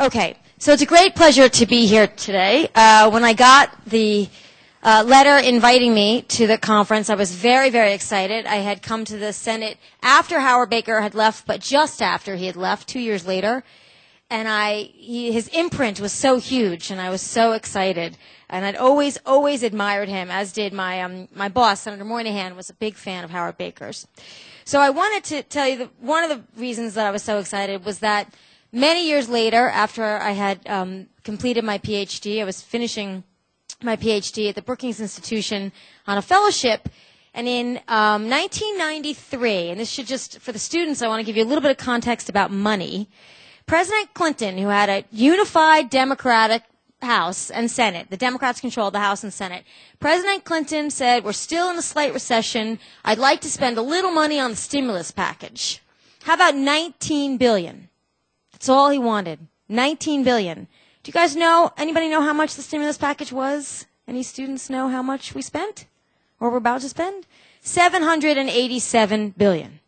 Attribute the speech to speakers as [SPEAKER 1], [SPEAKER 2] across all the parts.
[SPEAKER 1] Okay, so it's a great pleasure to be here today. Uh, when I got the uh, letter inviting me to the conference, I was very, very excited. I had come to the Senate after Howard Baker had left, but just after he had left, two years later. And I, he, his imprint was so huge, and I was so excited. And I'd always, always admired him, as did my, um, my boss, Senator Moynihan, was a big fan of Howard Baker's. So I wanted to tell you that one of the reasons that I was so excited was that many years later, after I had um, completed my PhD, I was finishing my PhD at the Brookings Institution on a fellowship. And in um, 1993, and this should just, for the students, I want to give you a little bit of context about money. President Clinton, who had a unified Democratic House and Senate, the Democrats controlled the House and Senate. President Clinton said, We're still in a slight recession. I'd like to spend a little money on the stimulus package. How about 19 billion? That's all he wanted. 19 billion. Do you guys know, anybody know how much the stimulus package was? Any students know how much we spent? Or we're about to spend? 787 billion.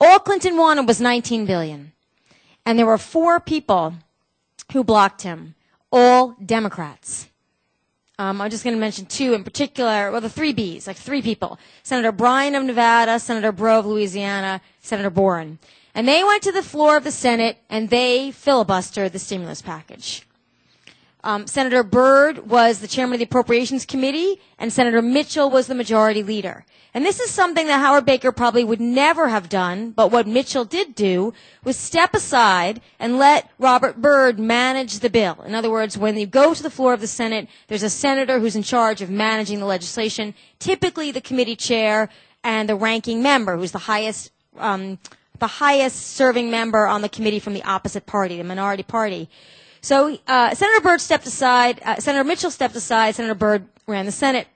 [SPEAKER 1] All Clinton wanted was 19 billion. And there were four people who blocked him, all Democrats. Um, I'm just going to mention two in particular, well, the three Bs, like three people. Senator Bryan of Nevada, Senator Breaux of Louisiana, Senator Boren. And they went to the floor of the Senate and they filibustered the stimulus package. Um, Senator Byrd was the chairman of the Appropriations Committee, and Senator Mitchell was the majority leader. And this is something that Howard Baker probably would never have done, but what Mitchell did do was step aside and let Robert Byrd manage the bill. In other words, when you go to the floor of the Senate, there's a senator who's in charge of managing the legislation, typically the committee chair and the ranking member, who's the highest um, the highest serving member on the committee from the opposite party, the minority party. So uh, Senator Byrd stepped aside. Uh, Senator Mitchell stepped aside. Senator Byrd ran the Senate,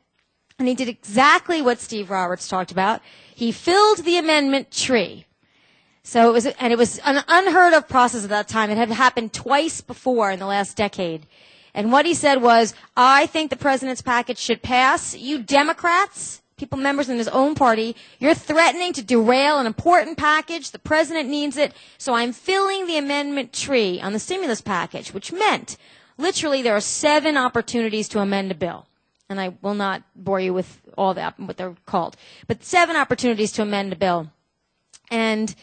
[SPEAKER 1] and he did exactly what Steve Roberts talked about. He filled the amendment tree. So it was, and it was an unheard of process at that time. It had happened twice before in the last decade. And what he said was, I think the president's package should pass. You Democrats, people members in his own party. You're threatening to derail an important package. The president needs it. So I'm filling the amendment tree on the stimulus package, which meant literally there are seven opportunities to amend a bill. And I will not bore you with all that, what they're called, but seven opportunities to amend a bill. And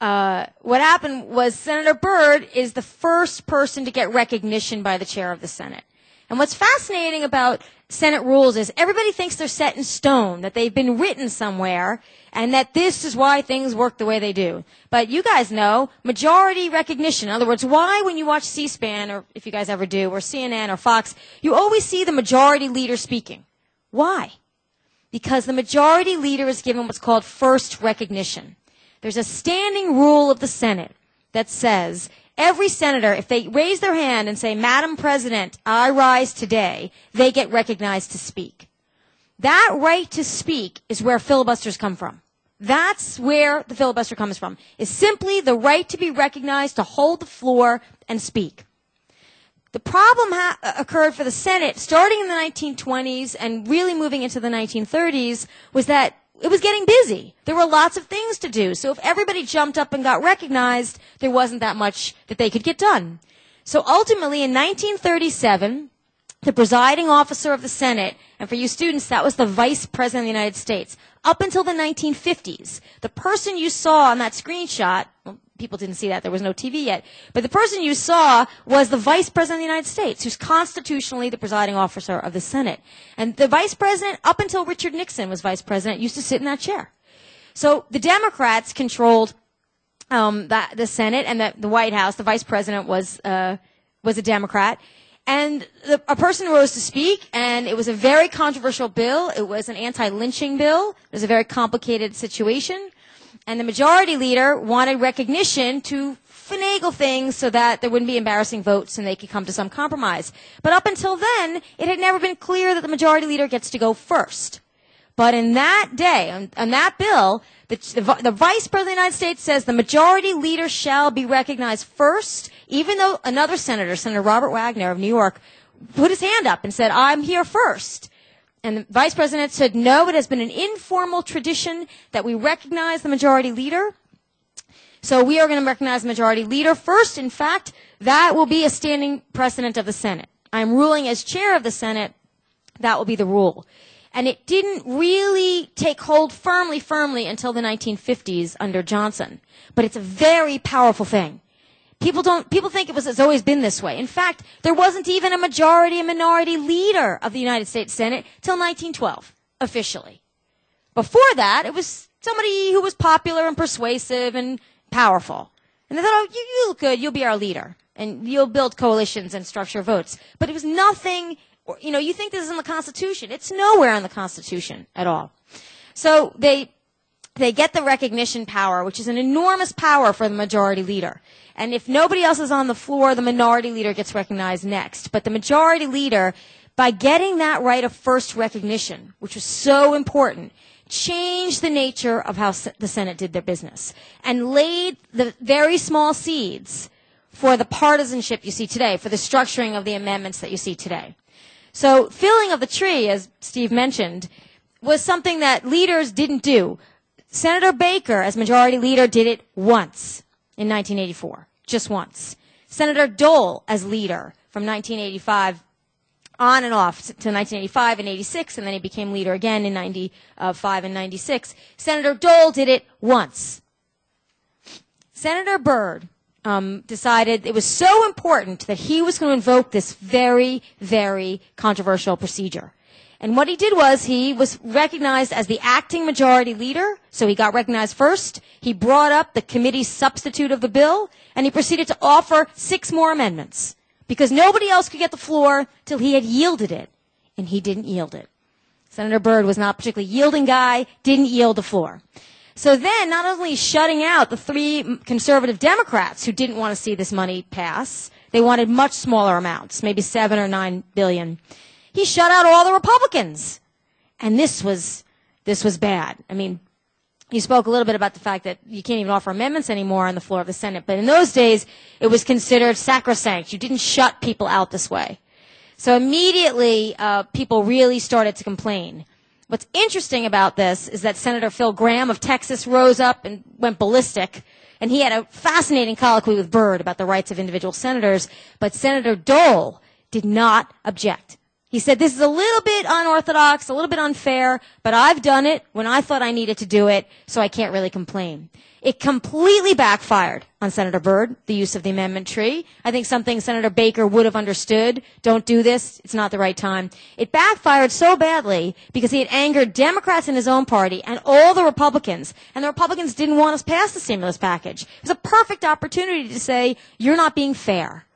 [SPEAKER 1] uh, what happened was Senator Byrd is the first person to get recognition by the chair of the Senate. And what's fascinating about Senate rules is everybody thinks they're set in stone, that they've been written somewhere, and that this is why things work the way they do. But you guys know majority recognition. In other words, why when you watch C-SPAN, or if you guys ever do, or CNN or Fox, you always see the majority leader speaking. Why? Because the majority leader is given what's called first recognition. There's a standing rule of the Senate that says every senator, if they raise their hand and say, Madam President, I rise today, they get recognized to speak. That right to speak is where filibusters come from. That's where the filibuster comes from, is simply the right to be recognized to hold the floor and speak. The problem ha- uh, occurred for the Senate starting in the 1920s and really moving into the 1930s was that it was getting busy. There were lots of things to do. So if everybody jumped up and got recognized, there wasn't that much that they could get done. So ultimately in 1937, the presiding officer of the Senate, and for you students, that was the Vice President of the United States. Up until the 1950s, the person you saw on that screenshot, people didn't see that, there was no TV yet, but the person you saw was the Vice President of the United States, who's constitutionally the presiding officer of the Senate. And the Vice President, up until Richard Nixon was Vice President, used to sit in that chair. So the Democrats controlled um, the, the Senate and the, the White House. The Vice President was uh, was a Democrat. And the, a person rose to speak, and it was a very controversial bill. It was an anti-lynching bill. It was a very complicated situation. And the majority leader wanted recognition to finagle things so that there wouldn't be embarrassing votes and they could come to some compromise. But up until then, it had never been clear that the majority leader gets to go first. But in that day, on, on that bill, the, the, the, Vice President of the United States says the majority leader shall be recognized first, even though another senator, Senator Robert Wagner of New York, put his hand up and said, I'm here first. And the vice president said, no, it has been an informal tradition that we recognize the majority leader. So we are going to recognize the majority leader first. In fact, that will be a standing precedent of the Senate. I'm ruling as chair of the Senate. That will be the rule. And it didn't really take hold firmly, firmly until the 1950s under Johnson. But it's a very powerful thing. People don't, people think it was, it's always been this way. In fact, there wasn't even a majority and minority leader of the United States Senate till 1912, officially. Before that, it was somebody who was popular and persuasive and powerful. And they thought, oh, you, you look good, you'll be our leader. And you'll build coalitions and structure votes. But it was nothing, you know, you think this is in the Constitution. It's nowhere in the Constitution at all. So they, they get the recognition power, which is an enormous power for the majority leader. And if nobody else is on the floor, the minority leader gets recognized next. But the majority leader, by getting that right of first recognition, which was so important, changed the nature of how the Senate did their business and laid the very small seeds for the partisanship you see today, for the structuring of the amendments that you see today. So filling of the tree, as Steve mentioned, was something that leaders didn't do. Senator Baker, as majority leader, did it once in 1984. Just once. Senator Dole, as leader from 1985 on and off to 1985 and 86, and then he became leader again in 95 and 96. Senator Dole did it once. Senator Byrd um, decided it was so important that he was going to invoke this very, very controversial procedure. And what he did was he was recognized as the acting majority leader, so he got recognized first. He brought up the committee substitute of the bill, and he proceeded to offer six more amendments because nobody else could get the floor till he had yielded it, and he didn't yield it. Senator Byrd was not a particularly yielding guy, didn't yield the floor. So then, not only shutting out the three conservative Democrats who didn't want to see this money pass, they wanted much smaller amounts, maybe seven or nine billion. He shut out all the Republicans. And this was, this was bad. I mean, you spoke a little bit about the fact that you can't even offer amendments anymore on the floor of the Senate. But in those days, it was considered sacrosanct. You didn't shut people out this way. So immediately, uh, people really started to complain. What's interesting about this is that Senator Phil Gramm of Texas rose up and went ballistic. And he had a fascinating colloquy with Byrd about the rights of individual senators. But Senator Dole did not object. He said, this is a little bit unorthodox, a little bit unfair, but I've done it when I thought I needed to do it, so I can't really complain. It completely backfired on Senator Byrd, the use of the amendment tree. I think something Senator Baker would have understood. Don't do this. It's not the right time. It backfired so badly because he had angered Democrats in his own party and all the Republicans. And the Republicans didn't want us pass the stimulus package. It was a perfect opportunity to say, you're not being fair.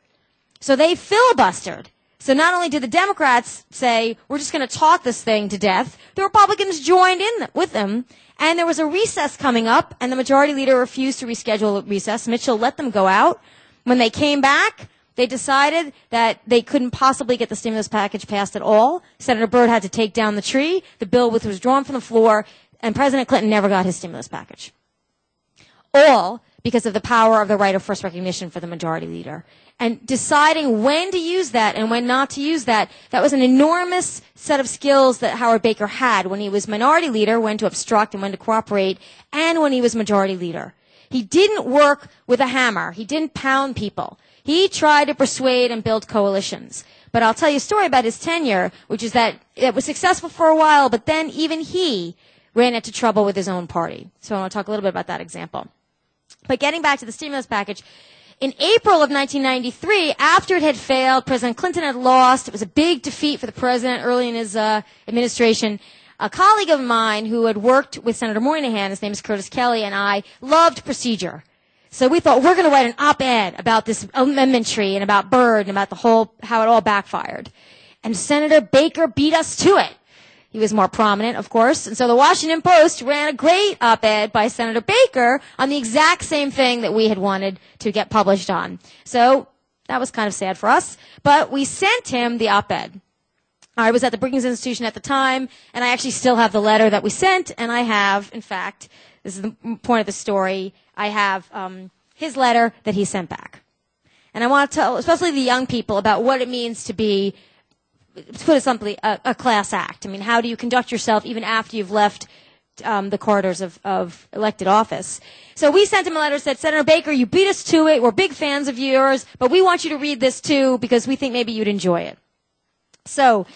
[SPEAKER 1] So they filibustered so not only did the Democrats say, we're just going to talk this thing to death, the Republicans joined in with them. And there was a recess coming up, and the majority leader refused to reschedule recess. Mitchell let them go out. When they came back, they decided that they couldn't possibly get the stimulus package passed at all. Senator Byrd had to take down the tree. The bill was withdrawn from the floor, and President Clinton never got his stimulus package. All because of the power of the right of first recognition for the majority leader and deciding when to use that and when not to use that, that was an enormous set of skills that Howard Baker had when he was minority leader, when to obstruct and when to cooperate, and when he was majority leader. He didn't work with a hammer. He didn't pound people. He tried to persuade and build coalitions. But I'll tell you a story about his tenure, which is that it was successful for a while, but then even he ran into trouble with his own party. So I want to talk a little bit about that example. But getting back to the stimulus package, in April of 1993, after it had failed, President Clinton had lost. It was a big defeat for the president early in his uh, administration. A colleague of mine who had worked with Senator Moynihan, his name is Curtis Kelly, and I loved procedure. So we thought we're going to write an op-ed about this amendment tree and about Byrd and about the whole how it all backfired. And Senator Baker beat us to it. He was more prominent, of course. And so the Washington Post ran a great op-ed by Senator Baker on the exact same thing that we had wanted to get published on. So that was kind of sad for us. But we sent him the op-ed. I was at the Brookings Institution at the time, and I actually still have the letter that we sent, and I have, in fact, this is the point of the story, I have um, his letter that he sent back. And I want to tell, especially the young people, about what it means to be to put it simply, a, a, class act. I mean, how do you conduct yourself even after you've left um, the corridors of, of elected office. So we sent him a letter said, Senator Baker, you beat us to it. We're big fans of yours, but we want you to read this too because we think maybe you'd enjoy it. So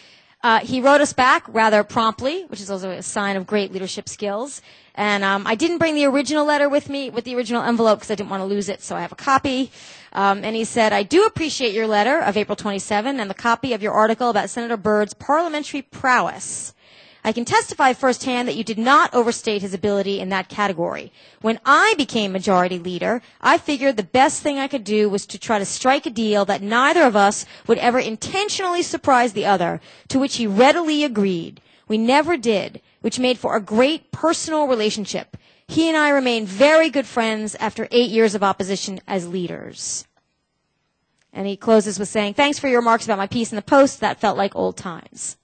[SPEAKER 1] uh, he wrote us back rather promptly, which is also a sign of great leadership skills. And um, I didn't bring the original letter with me, with the original envelope, because I didn't want to lose it, so I have a copy. Um, and he said, I do appreciate your letter of April 27 and the copy of your article about Senator Byrd's parliamentary prowess. I can testify firsthand that you did not overstate his ability in that category. When I became majority leader, I figured the best thing I could do was to try to strike a deal that neither of us would ever intentionally surprise the other, to which he readily agreed. We never did, which made for a great personal relationship. He and I remain very good friends after eight years of opposition as leaders. And he closes with saying, thanks for your remarks about my piece in the Post. That felt like old times.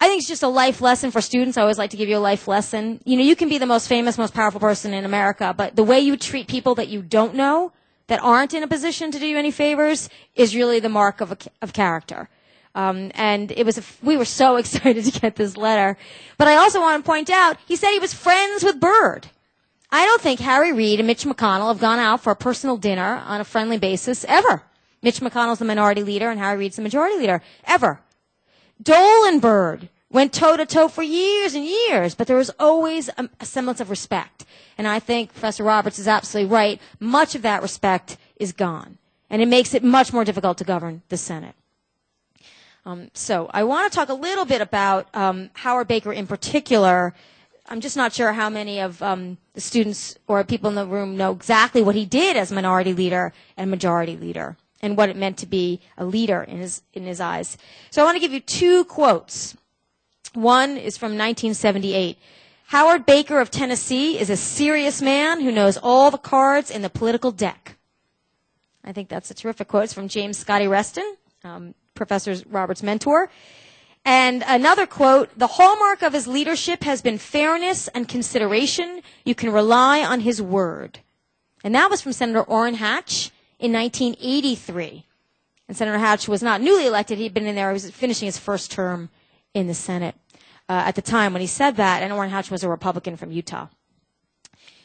[SPEAKER 1] I think it's just a life lesson for students. I always like to give you a life lesson. You know, you can be the most famous, most powerful person in America, but the way you treat people that you don't know, that aren't in a position to do you any favors, is really the mark of, a, of character. Um, and it was a, we were so excited to get this letter. But I also want to point out, he said he was friends with Byrd. I don't think Harry Reid and Mitch McConnell have gone out for a personal dinner on a friendly basis ever. Mitch McConnell's the minority leader and Harry Reid's the majority leader. Ever. Dole and Byrd went toe to toe for years and years, but there was always a, a, semblance of respect. And I think Professor Roberts is absolutely right. Much of that respect is gone. And it makes it much more difficult to govern the Senate. Um, so I want to talk a little bit about um, Howard Baker in particular. I'm just not sure how many of um, the students or people in the room know exactly what he did as minority leader and majority leader and what it meant to be a leader in his, in his eyes. So I want to give you two quotes. One is from 1978. Howard Baker of Tennessee is a serious man who knows all the cards in the political deck. I think that's a terrific quote. It's from James Scotty Reston, um, Professor Roberts' mentor. And another quote, the hallmark of his leadership has been fairness and consideration. You can rely on his word. And that was from Senator Orrin Hatch in 1983. And Senator Hatch was not newly elected. He'd been in there. He was finishing his first term in the Senate uh, at the time when he said that. And Orrin Hatch was a Republican from Utah.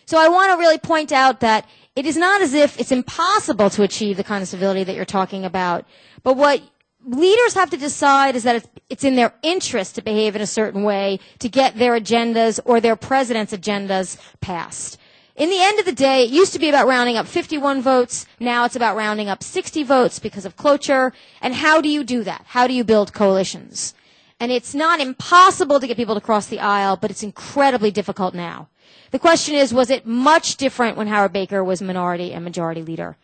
[SPEAKER 1] So I want to really point out that it is not as if it's impossible to achieve the kind of civility that you're talking about. But what leaders have to decide is that it's, it's, in their interest to behave in a certain way to get their agendas or their president's agendas passed. In the end of the day, it used to be about rounding up 51 votes. Now it's about rounding up 60 votes because of cloture. And how do you do that? How do you build coalitions? And it's not impossible to get people to cross the aisle, but it's incredibly difficult now. The question is, was it much different when Howard Baker was minority and majority leader?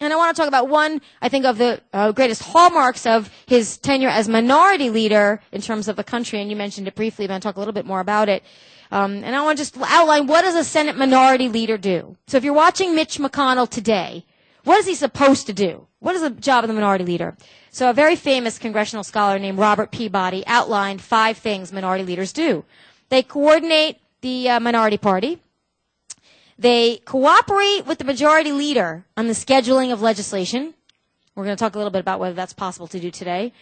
[SPEAKER 1] And I want to talk about one, I think, of the uh, greatest hallmarks of his tenure as minority leader in terms of the country, and you mentioned it briefly, but I'll talk a little bit more about it. Um, and I want to just outline what does a Senate minority leader do? So if you're watching Mitch McConnell today, what is he supposed to do? What is the job of the minority leader? So a very famous congressional scholar named Robert Peabody outlined five things minority leaders do. They coordinate the uh, minority party. They cooperate with the majority leader on the scheduling of legislation. We're going to talk a little bit about whether that's possible to do today.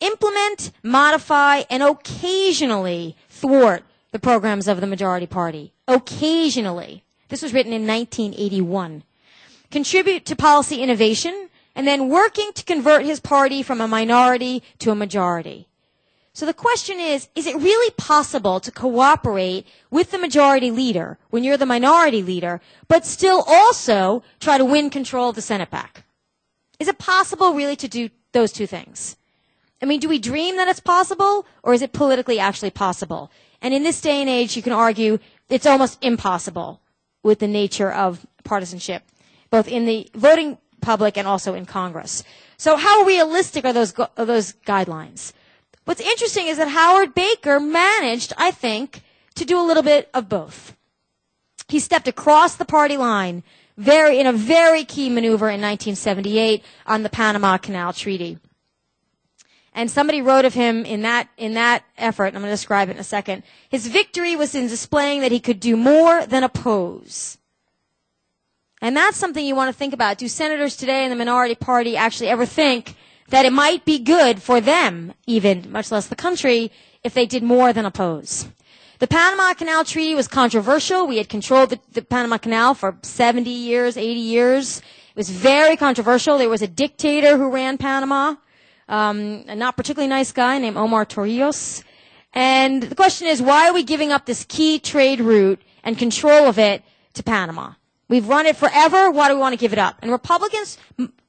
[SPEAKER 1] Implement, modify, and occasionally thwart the programs of the majority party. Occasionally. This was written in 1981. Contribute to policy innovation and then working to convert his party from a minority to a majority. So the question is, is it really possible to cooperate with the majority leader when you're the minority leader, but still also try to win control of the Senate back? Is it possible really to do those two things? I mean, do we dream that it's possible, or is it politically actually possible? And in this day and age, you can argue it's almost impossible with the nature of partisanship, both in the voting public and also in Congress. So how realistic are those, are those guidelines? What's interesting is that Howard Baker managed, I think, to do a little bit of both. He stepped across the party line very, in a very key maneuver in 1978 on the Panama Canal Treaty. And somebody wrote of him in that, in that effort, I'm going to describe it in a second. His victory was in displaying that he could do more than oppose. And that's something you want to think about. Do senators today in the minority party actually ever think that it might be good for them, even, much less the country, if they did more than oppose. The Panama Canal Treaty was controversial. We had controlled the, the, Panama Canal for 70 years, 80 years. It was very controversial. There was a dictator who ran Panama, um, a not particularly nice guy named Omar Torrijos. And the question is, why are we giving up this key trade route and control of it to Panama? We've run it forever. Why do we want to give it up? And Republicans,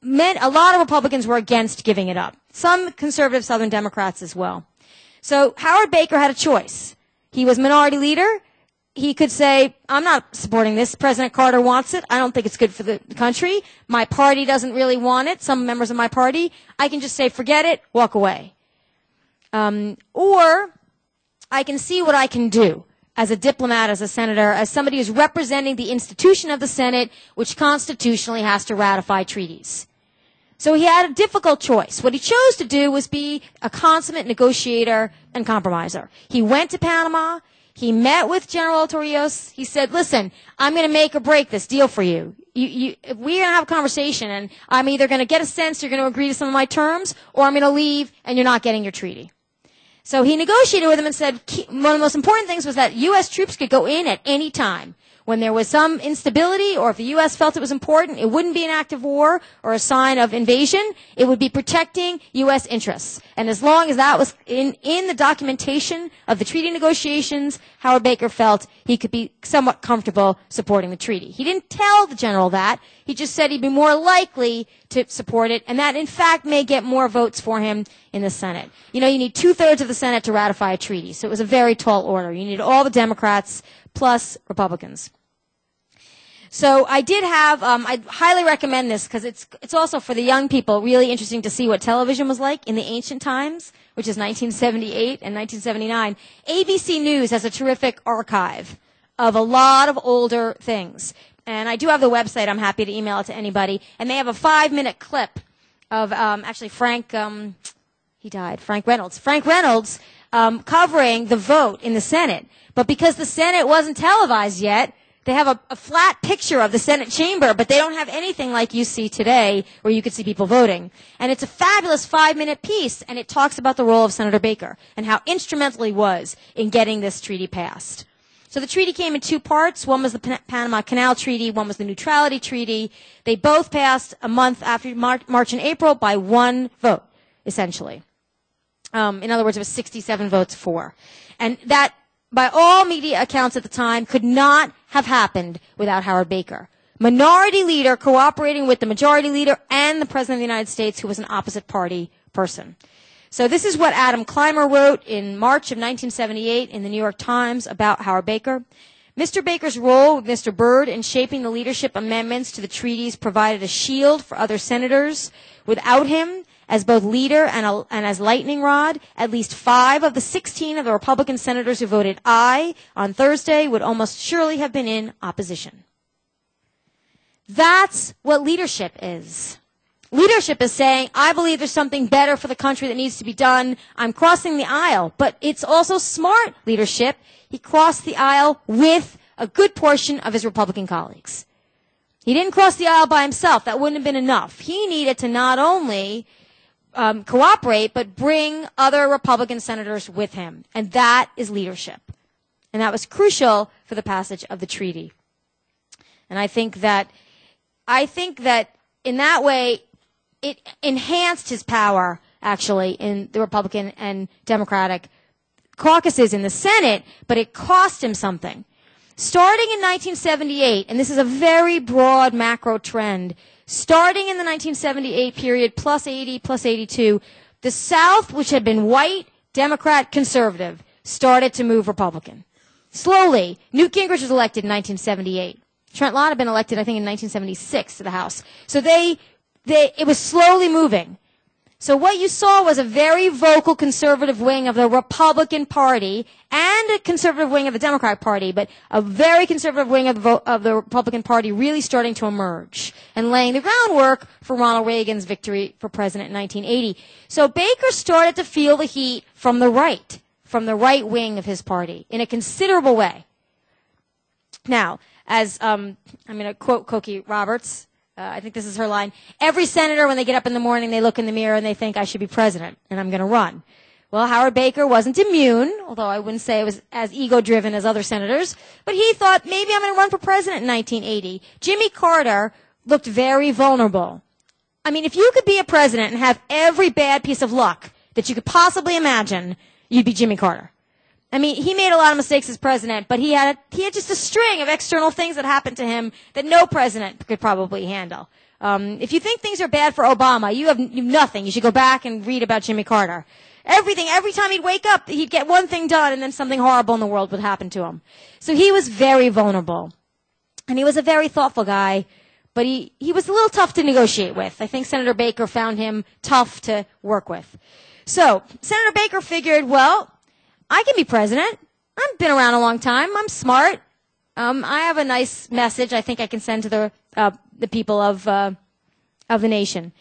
[SPEAKER 1] men, a lot of Republicans were against giving it up. Some conservative Southern Democrats as well. So Howard Baker had a choice. He was minority leader. He could say, I'm not supporting this. President Carter wants it. I don't think it's good for the country. My party doesn't really want it. Some members of my party. I can just say, forget it, walk away. Um, or I can see what I can do as a diplomat, as a senator, as somebody who's representing the institution of the Senate, which constitutionally has to ratify treaties. So he had a difficult choice. What he chose to do was be a consummate negotiator and compromiser. He went to Panama. He met with General Torrijos. He said, listen, I'm going to make or break this deal for you. you, you we're going to have a conversation and I'm either going to get a sense you're going to agree to some of my terms or I'm going to leave and you're not getting your treaty. So he negotiated with him and said one of the most important things was that U.S. troops could go in at any time when there was some instability or if the U.S. felt it was important, it wouldn't be an act of war or a sign of invasion. It would be protecting U.S. interests. And as long as that was in, in the documentation of the treaty negotiations, Howard Baker felt he could be somewhat comfortable supporting the treaty. He didn't tell the general that. He just said he'd be more likely to support it, and that in fact may get more votes for him in the Senate. You know, you need two thirds of the Senate to ratify a treaty, so it was a very tall order. You need all the Democrats plus Republicans. So I did have, um, I highly recommend this because it's, it's also for the young people really interesting to see what television was like in the ancient times, which is 1978 and 1979. ABC News has a terrific archive of a lot of older things. And I do have the website. I'm happy to email it to anybody. And they have a five minute clip of, um, actually Frank, um, he died, Frank Reynolds. Frank Reynolds, um, covering the vote in the Senate. But because the Senate wasn't televised yet, they have a, a, flat picture of the Senate chamber, but they don't have anything like you see today where you could see people voting. And it's a fabulous five minute piece, and it talks about the role of Senator Baker and how instrumental he was in getting this treaty passed. So the treaty came in two parts. One was the Panama Canal Treaty, one was the Neutrality Treaty. They both passed a month after March, March and April by one vote, essentially. Um, in other words, it was 67 votes for. And that by all media accounts at the time, could not have happened without Howard Baker. Minority leader cooperating with the majority leader and the President of the United States, who was an opposite party person. So this is what Adam Clymer wrote in March of 1978 in the New York Times about Howard Baker. Mr. Baker's role with Mr. Byrd in shaping the leadership amendments to the treaties provided a shield for other senators. Without him, as both leader and, a, and as lightning rod. At least five of the 16 of the Republican senators who voted aye on Thursday would almost surely have been in opposition. That's what leadership is. Leadership is saying, I believe there's something better for the country that needs to be done. I'm crossing the aisle. But it's also smart leadership. He crossed the aisle with a good portion of his Republican colleagues. He didn't cross the aisle by himself. That wouldn't have been enough. He needed to not only um, cooperate, but bring other Republican senators with him. And that is leadership. And that was crucial for the passage of the treaty. And I think that, I think that in that way, it enhanced his power, actually, in the Republican and Democratic caucuses in the Senate, but it cost him something. Starting in 1978, and this is a very broad macro trend, starting in the 1978 period, plus 80, plus 82, the South, which had been white, Democrat, conservative, started to move Republican. Slowly, Newt Gingrich was elected in 1978. Trent Lott had been elected, I think, in 1976 to the House. So they, they, it was slowly moving. So what you saw was a very vocal conservative wing of the Republican Party and a conservative wing of the Democratic Party, but a very conservative wing of the, of the Republican Party really starting to emerge and laying the groundwork for Ronald Reagan's victory for president in 1980. So Baker started to feel the heat from the right, from the right wing of his party in a considerable way. Now, as um, I'm going to quote Cokie Roberts, uh, I think this is her line. Every senator, when they get up in the morning, they look in the mirror and they think, I should be president and I'm going to run. Well, Howard Baker wasn't immune, although I wouldn't say it was as ego driven as other senators, but he thought maybe I'm going to run for president in 1980. Jimmy Carter looked very vulnerable. I mean, if you could be a president and have every bad piece of luck that you could possibly imagine, you'd be Jimmy Carter. I mean, he made a lot of mistakes as president, but he had a, he had just a string of external things that happened to him that no president could probably handle. Um, if you think things are bad for Obama, you have, nothing. You should go back and read about Jimmy Carter. Everything, every time he'd wake up, he'd get one thing done and then something horrible in the world would happen to him. So he was very vulnerable. And he was a very thoughtful guy, but he, he was a little tough to negotiate with. I think Senator Baker found him tough to work with. So, Senator Baker figured, well, I can be president. I've been around a long time. I'm smart. Um, I have a nice message I think I can send to the, uh, the people of, uh, of the nation.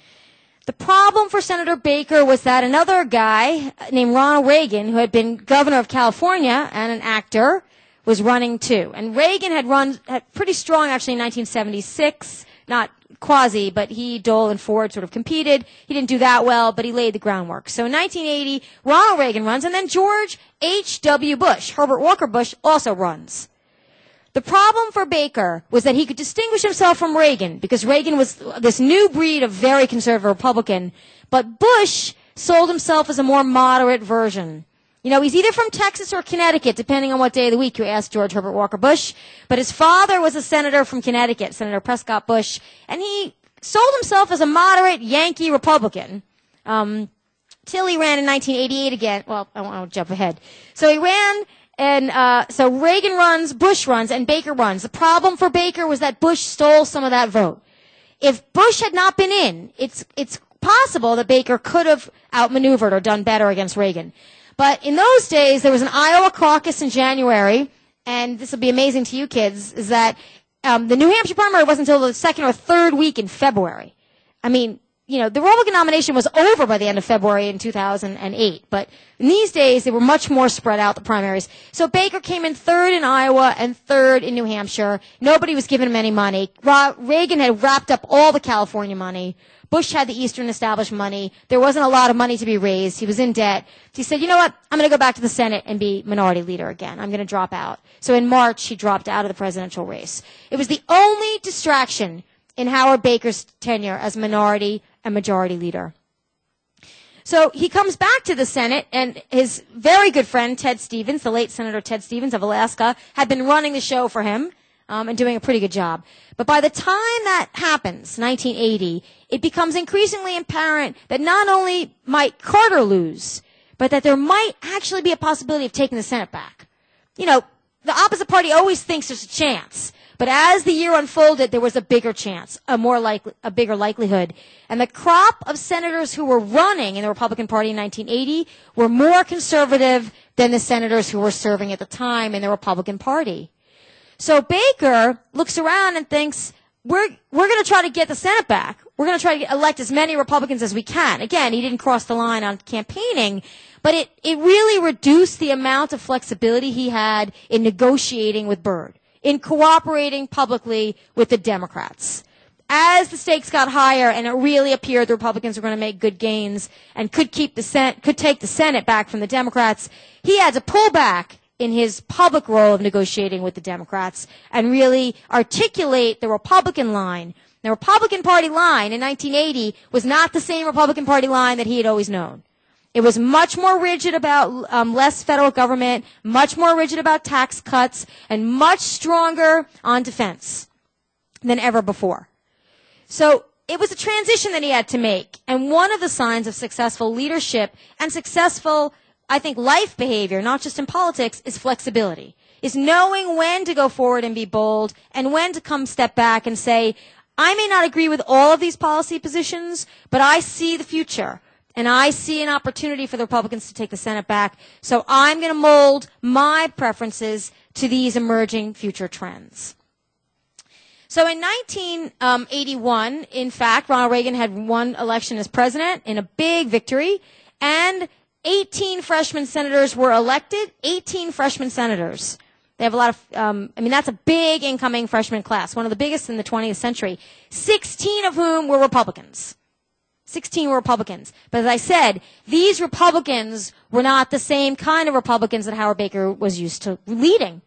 [SPEAKER 1] The problem for Senator Baker was that another guy named Ronald Reagan, who had been governor of California and an actor, was running too. And Reagan had run had pretty strong actually in 1976, not quasi, but he, Dole, and Ford sort of competed. He didn't do that well, but he laid the groundwork. So in 1980, Ronald Reagan runs, and then George H.W. Bush, Herbert Walker Bush, also runs. The problem for Baker was that he could distinguish himself from Reagan because Reagan was this new breed of very conservative Republican, but Bush sold himself as a more moderate version. You know, he's either from Texas or Connecticut, depending on what day of the week you ask George Herbert Walker Bush. But his father was a senator from Connecticut, Senator Prescott Bush, and he sold himself as a moderate Yankee Republican. Um, till he ran in 1988 again. Well, I won't jump ahead. So he ran and uh, so Reagan runs, Bush runs, and Baker runs. The problem for Baker was that Bush stole some of that vote. If Bush had not been in, it's it's possible that Baker could have outmaneuvered or done better against Reagan. But in those days, there was an Iowa caucus in January, and this will be amazing to you kids, is that um, the New Hampshire primary wasn't until the second or third week in February. I mean, you know, the Republican nomination was over by the end of February in 2008, but in these days they were much more spread out, the primaries. So Baker came in third in Iowa and third in New Hampshire. Nobody was giving him any money. Reagan had wrapped up all the California money. Bush had the Eastern established money. There wasn't a lot of money to be raised. He was in debt. He said, you know what? I'm going to go back to the Senate and be minority leader again. I'm going to drop out. So in March, he dropped out of the presidential race. It was the only distraction in Howard Baker's tenure as minority and majority leader. So he comes back to the Senate, and his very good friend Ted Stevens, the late Senator Ted Stevens of Alaska, had been running the show for him um, and doing a pretty good job. But by the time that happens, 1980, it becomes increasingly apparent that not only might Carter lose, but that there might actually be a possibility of taking the Senate back. You know, the opposite party always thinks there's a chance. But as the year unfolded, there was a bigger chance, a more likely, a bigger likelihood. And the crop of senators who were running in the Republican Party in 1980 were more conservative than the senators who were serving at the time in the Republican Party. So Baker looks around and thinks, we're, we're going to try to get the Senate back. We're going to try to elect as many Republicans as we can. Again, he didn't cross the line on campaigning, but it, it really reduced the amount of flexibility he had in negotiating with Byrd in cooperating publicly with the Democrats. As the stakes got higher and it really appeared the Republicans were going to make good gains and could keep the Senate, could take the Senate back from the Democrats, he had to pull back in his public role of negotiating with the Democrats and really articulate the Republican line. The Republican Party line in 1980 was not the same Republican Party line that he had always known. It was much more rigid about um, less federal government, much more rigid about tax cuts, and much stronger on defense than ever before. So it was a transition that he had to make. And one of the signs of successful leadership and successful, I think, life behavior, not just in politics, is flexibility. Is knowing when to go forward and be bold and when to come step back and say, I may not agree with all of these policy positions, but I see the future. And I see an opportunity for the Republicans to take the Senate back. So I'm going to mold my preferences to these emerging future trends. So in 1981, um, in fact, Ronald Reagan had won election as president in a big victory, and 18 freshman senators were elected. 18 freshman senators. They have a lot of, um, I mean, that's a big incoming freshman class, one of the biggest in the 20th century. 16 of whom were Republicans. 16 were Republicans. But as I said, these Republicans were not the same kind of Republicans that Howard Baker was used to leading.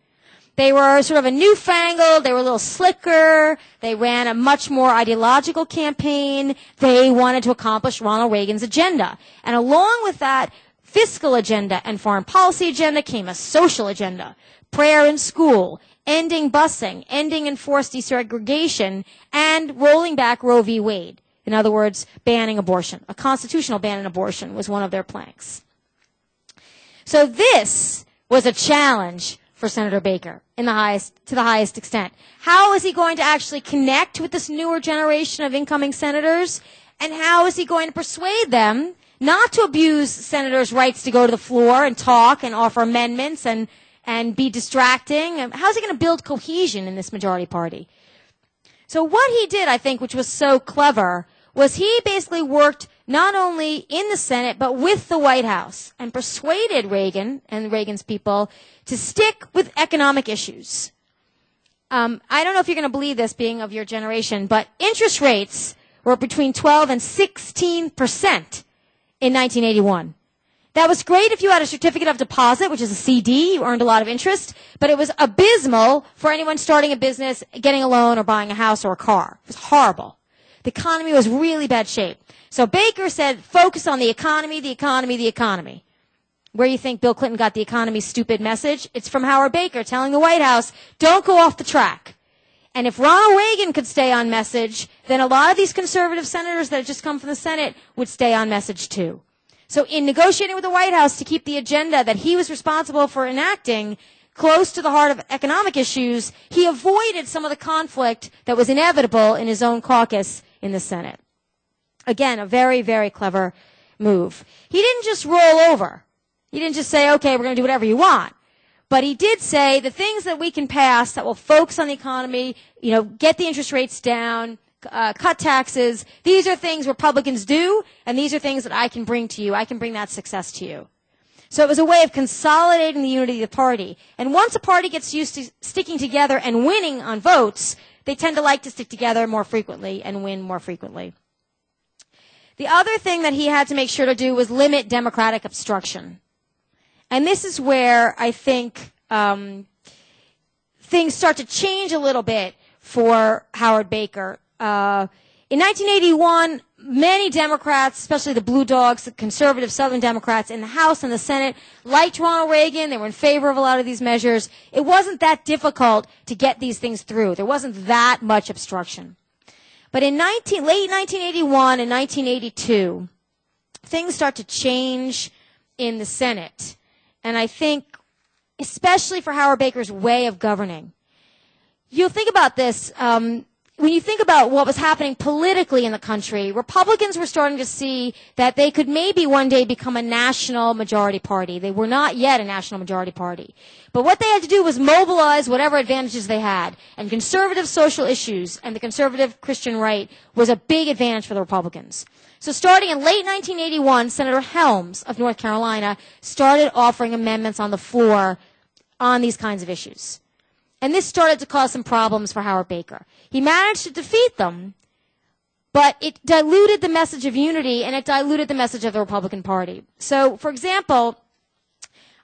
[SPEAKER 1] They were sort of a newfangled, they were a little slicker, they ran a much more ideological campaign, they wanted to accomplish Ronald Reagan's agenda. And along with that fiscal agenda and foreign policy agenda came a social agenda. Prayer in school, ending busing, ending enforced desegregation, and rolling back Roe v. Wade. In other words, banning abortion. A constitutional ban on abortion was one of their planks. So this was a challenge for Senator Baker in the highest, to the highest extent. How is he going to actually connect with this newer generation of incoming senators? And how is he going to persuade them not to abuse senators' rights to go to the floor and talk and offer amendments and, and be distracting? How's he going to build cohesion in this majority party? So what he did, I think, which was so clever, was he basically worked not only in the Senate, but with the White House and persuaded Reagan and Reagan's people to stick with economic issues. Um, I don't know if you're going to believe this being of your generation, but interest rates were between 12 and 16 percent in 1981. That was great if you had a certificate of deposit, which is a CD, you earned a lot of interest, but it was abysmal for anyone starting a business, getting a loan, or buying a house or a car. It was horrible. The economy was really bad shape. So Baker said, focus on the economy, the economy, the economy. Where do you think Bill Clinton got the economy stupid message? It's from Howard Baker telling the White House, don't go off the track. And if Ronald Reagan could stay on message, then a lot of these conservative senators that had just come from the Senate would stay on message too. So in negotiating with the White House to keep the agenda that he was responsible for enacting close to the heart of economic issues, he avoided some of the conflict that was inevitable in his own caucus in the Senate. Again, a very, very clever move. He didn't just roll over. He didn't just say, okay, we're going to do whatever you want. But he did say the things that we can pass that will focus on the economy, you know, get the interest rates down, uh, cut taxes. These are things Republicans do, and these are things that I can bring to you. I can bring that success to you. So it was a way of consolidating the unity of the party. And once a party gets used to sticking together and winning on votes, they tend to like to stick together more frequently and win more frequently. The other thing that he had to make sure to do was limit Democratic obstruction. And this is where I think um, things start to change a little bit for Howard Baker. Uh, in 1981, many Democrats, especially the Blue Dogs, the conservative Southern Democrats in the House and the Senate, liked Ronald Reagan. They were in favor of a lot of these measures. It wasn't that difficult to get these things through. There wasn't that much obstruction. But in 19, late 1981 and 1982, things start to change in the Senate. And I think, especially for Howard Baker's way of governing, you'll think about this. Um, when you think about what was happening politically in the country, Republicans were starting to see that they could maybe one day become a national majority party. They were not yet a national majority party. But what they had to do was mobilize whatever advantages they had. And conservative social issues and the conservative Christian right was a big advantage for the Republicans. So starting in late 1981, Senator Helms of North Carolina started offering amendments on the floor on these kinds of issues. And this started to cause some problems for Howard Baker. He managed to defeat them, but it diluted the message of unity and it diluted the message of the Republican Party. So, for example,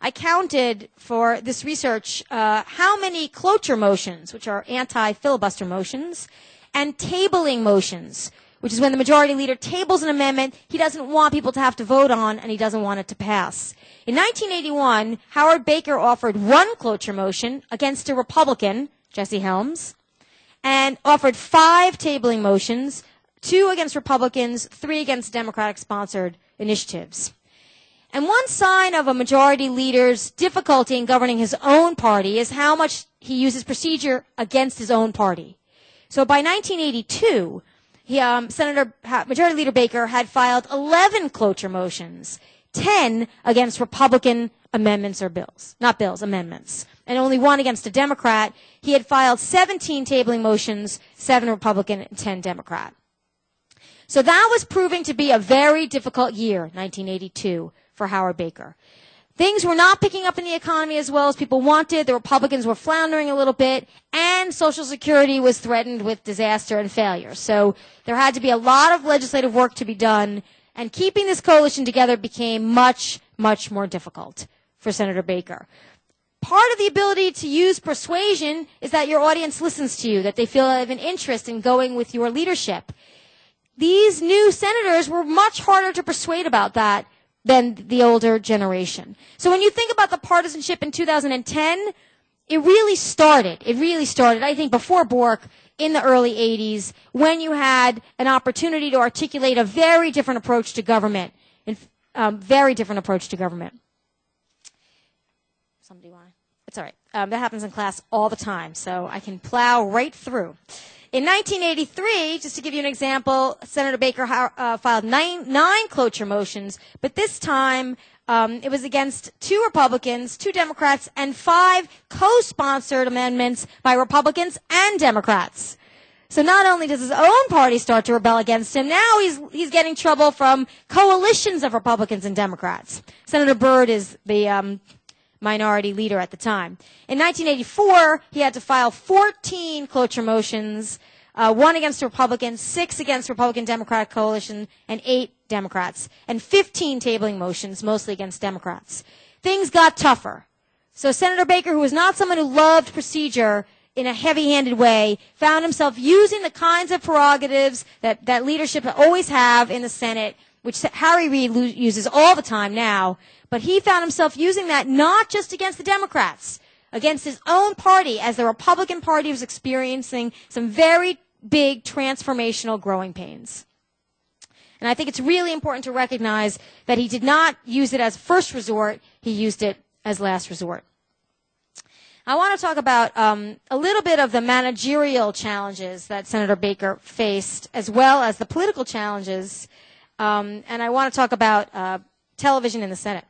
[SPEAKER 1] I counted for this research uh, how many cloture motions, which are anti-filibuster motions, and tabling motions, which is when the majority leader tables an amendment he doesn't want people to have to vote on and he doesn't want it to pass. In 1981, Howard Baker offered one cloture motion against a Republican, Jesse Helms, and offered five tabling motions, two against Republicans, three against Democratic sponsored initiatives. And one sign of a majority leader's difficulty in governing his own party is how much he uses procedure against his own party. So by 1982, he, um, Senator Majority Leader Baker had filed 11 cloture motions 10 against Republican amendments or bills. Not bills, amendments. And only one against a Democrat. He had filed 17 tabling motions, 7 Republican and 10 Democrat. So that was proving to be a very difficult year, 1982, for Howard Baker. Things were not picking up in the economy as well as people wanted. The Republicans were floundering a little bit, and Social Security was threatened with disaster and failure. So there had to be a lot of legislative work to be done, and keeping this coalition together became much, much more difficult for Senator Baker. Part of the ability to use persuasion is that your audience listens to you, that they feel they have an interest in going with your leadership. These new senators were much harder to persuade about that than the older generation. So when you think about the partisanship in 2010, it really started. It really started, I think, before Bork in the early 80s when you had an opportunity to articulate a very different approach to government. And, um, very different approach to government. Somebody want? It's all right. Um, that happens in class all the time, so I can plow right through. In 1983, just to give you an example, Senator Baker uh, filed nine, nine cloture motions, but this time um, it was against two Republicans, two Democrats, and five co-sponsored amendments by Republicans and Democrats. So not only does his own party start to rebel against him, now he's he's getting trouble from coalitions of Republicans and Democrats. Senator Byrd is the um, minority leader at the time. In 1984, he had to file 14 cloture motions, uh, one against Republicans, six against Republican Democratic coalition, and eight Democrats, and 15 tabling motions, mostly against Democrats. Things got tougher. So Senator Baker, who was not someone who loved procedure in a heavy-handed way, found himself using the kinds of prerogatives that, that leadership always have in the Senate, which Harry Reid uses all the time now, but he found himself using that not just against the Democrats, against his own party as the Republican Party was experiencing some very big transformational growing pains. And I think it's really important to recognize that he did not use it as first resort, he used it as last resort. I want to talk about um, a little bit of the managerial challenges that Senator Baker faced, as well as the political challenges. Um, and I want to talk about uh, television in the Senate.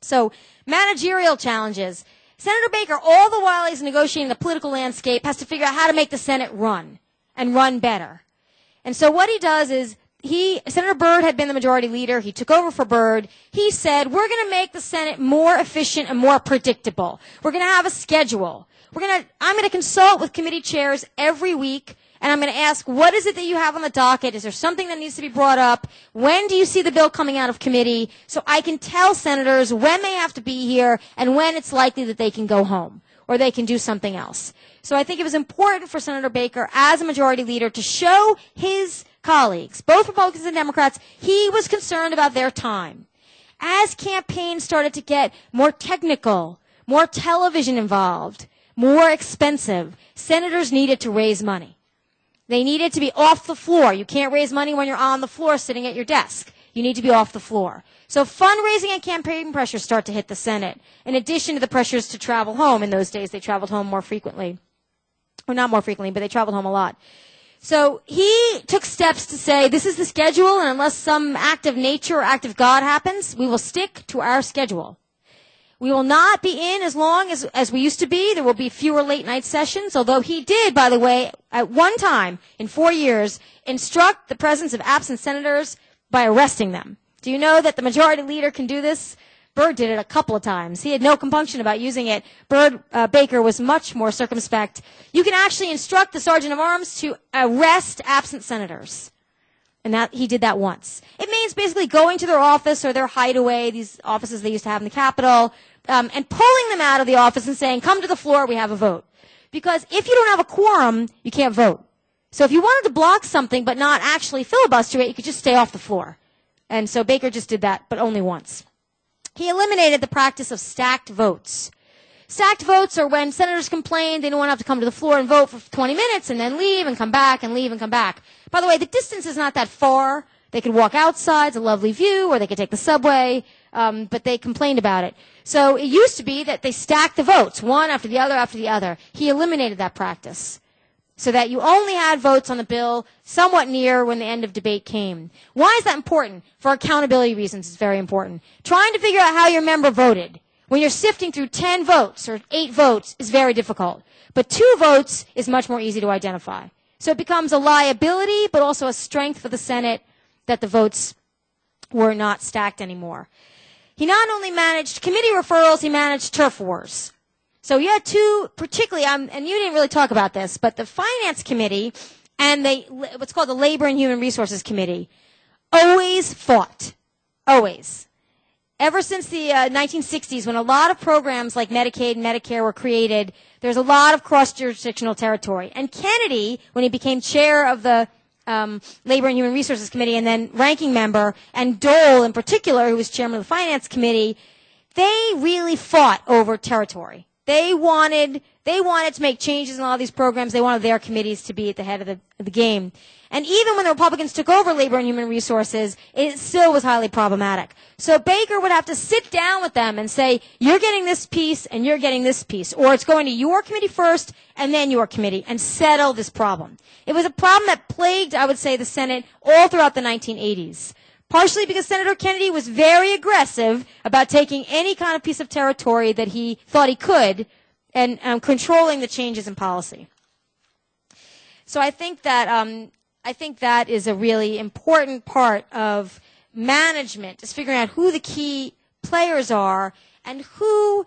[SPEAKER 1] So, managerial challenges. Senator Baker, all the while he's negotiating the political landscape, has to figure out how to make the Senate run and run better. And so what he does is he, Senator Byrd had been the majority leader. He took over for Byrd. He said, we're going to make the Senate more efficient and more predictable. We're going to have a schedule. We're going to, I'm going to consult with committee chairs every week and I'm going to ask, what is it that you have on the docket? Is there something that needs to be brought up? When do you see the bill coming out of committee? So I can tell senators when they have to be here and when it's likely that they can go home or they can do something else. So I think it was important for Senator Baker as a majority leader to show his colleagues, both Republicans and Democrats, he was concerned about their time. As campaigns started to get more technical, more television involved, more expensive, senators needed to raise money. They needed to be off the floor. You can't raise money when you're on the floor sitting at your desk. You need to be off the floor. So fundraising and campaign pressures start to hit the Senate, in addition to the pressures to travel home. In those days, they traveled home more frequently. Or not more frequently, but they traveled home a lot. So he took steps to say, this is the schedule, and unless some act of nature or act of God happens, we will stick to our schedule. We will not be in as long as, as we used to be. There will be fewer late night sessions, although he did, by the way, at one time in four years, instruct the presence of absent senators by arresting them. Do you know that the majority leader can do this? Byrd did it a couple of times. He had no compunction about using it. Byrd uh, Baker was much more circumspect. You can actually instruct the sergeant of arms to arrest absent senators. And that he did that once. It means basically going to their office or their hideaway, these offices they used to have in the Capitol, um, and pulling them out of the office and saying, "Come to the floor, we have a vote." Because if you don't have a quorum, you can't vote. So if you wanted to block something but not actually filibuster it, you could just stay off the floor. And so Baker just did that, but only once. He eliminated the practice of stacked votes. Stacked votes are when senators complain they don't want to have to come to the floor and vote for 20 minutes and then leave and come back and leave and come back. By the way, the distance is not that far. They could walk outside, it's a lovely view, or they could take the subway, um, but they complained about it. So it used to be that they stacked the votes, one after the other after the other. He eliminated that practice so that you only had votes on the bill somewhat near when the end of debate came. Why is that important? For accountability reasons, it's very important. Trying to figure out how your member voted when you're sifting through 10 votes or 8 votes is very difficult. But two votes is much more easy to identify. So it becomes a liability, but also a strength for the Senate that the votes were not stacked anymore. he not only managed committee referrals, he managed turf wars. So he had two, particularly, um, and you didn't really talk about this, but the finance committee and the what's called the labor and human resources committee always fought, always. Ever since the uh, 1960s, when a lot of programs like Medicaid and Medicare were created, there's a lot of cross-jurisdictional territory. And Kennedy, when he became chair of the um, Labor and Human Resources Committee and then ranking member, and Dole in particular, who was chairman of the Finance Committee, they really fought over territory. They wanted they wanted to make changes in all these programs. They wanted their committees to be at the head of the, of the game. And even when the Republicans took over labor and human resources, it still was highly problematic. So Baker would have to sit down with them and say, you're getting this piece and you're getting this piece. Or it's going to your committee first and then your committee and settle this problem. It was a problem that plagued, I would say, the Senate all throughout the 1980s partially because Senator Kennedy was very aggressive about taking any kind of piece of territory that he thought he could and um, controlling the changes in policy. So I think that um, I think that is a really important part of management is figuring out who the key players are and who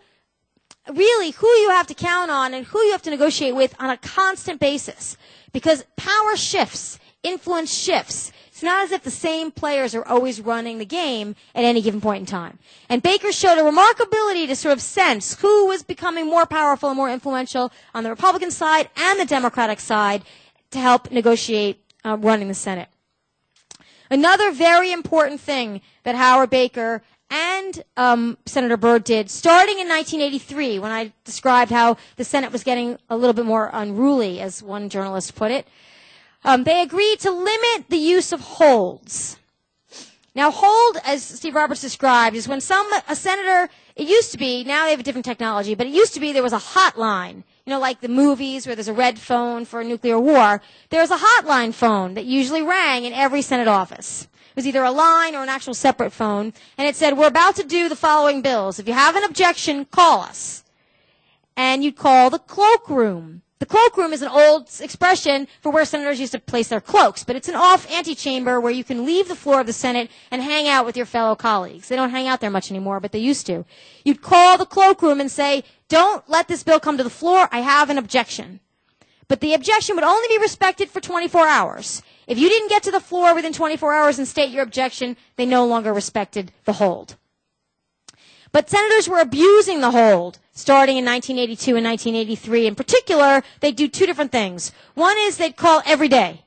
[SPEAKER 1] really who you have to count on and who you have to negotiate with on a constant basis because power shifts influence shifts it's not as if the same players are always running the game at any given point in time. And Baker showed a remarkability to sort of sense who was becoming more powerful and more influential on the Republican side and the Democratic side to help negotiate uh, running the Senate. Another very important thing that Howard Baker and um, Senator Byrd did, starting in 1983, when I described how the Senate was getting a little bit more unruly, as one journalist put it, um, they agreed to limit the use of holds. Now, hold, as Steve Roberts described, is when some a senator. It used to be. Now they have a different technology, but it used to be there was a hotline. You know, like the movies where there's a red phone for a nuclear war. There was a hotline phone that usually rang in every Senate office. It was either a line or an actual separate phone, and it said, "We're about to do the following bills. If you have an objection, call us." And you'd call the cloakroom. The cloakroom is an old expression for where senators used to place their cloaks, but it's an off antechamber where you can leave the floor of the Senate and hang out with your fellow colleagues. They don't hang out there much anymore, but they used to. You'd call the cloakroom and say, don't let this bill come to the floor. I have an objection. But the objection would only be respected for 24 hours. If you didn't get to the floor within 24 hours and state your objection, they no longer respected the hold. But senators were abusing the hold starting in 1982 and 1983. In particular, they do two different things. One is they'd call every day.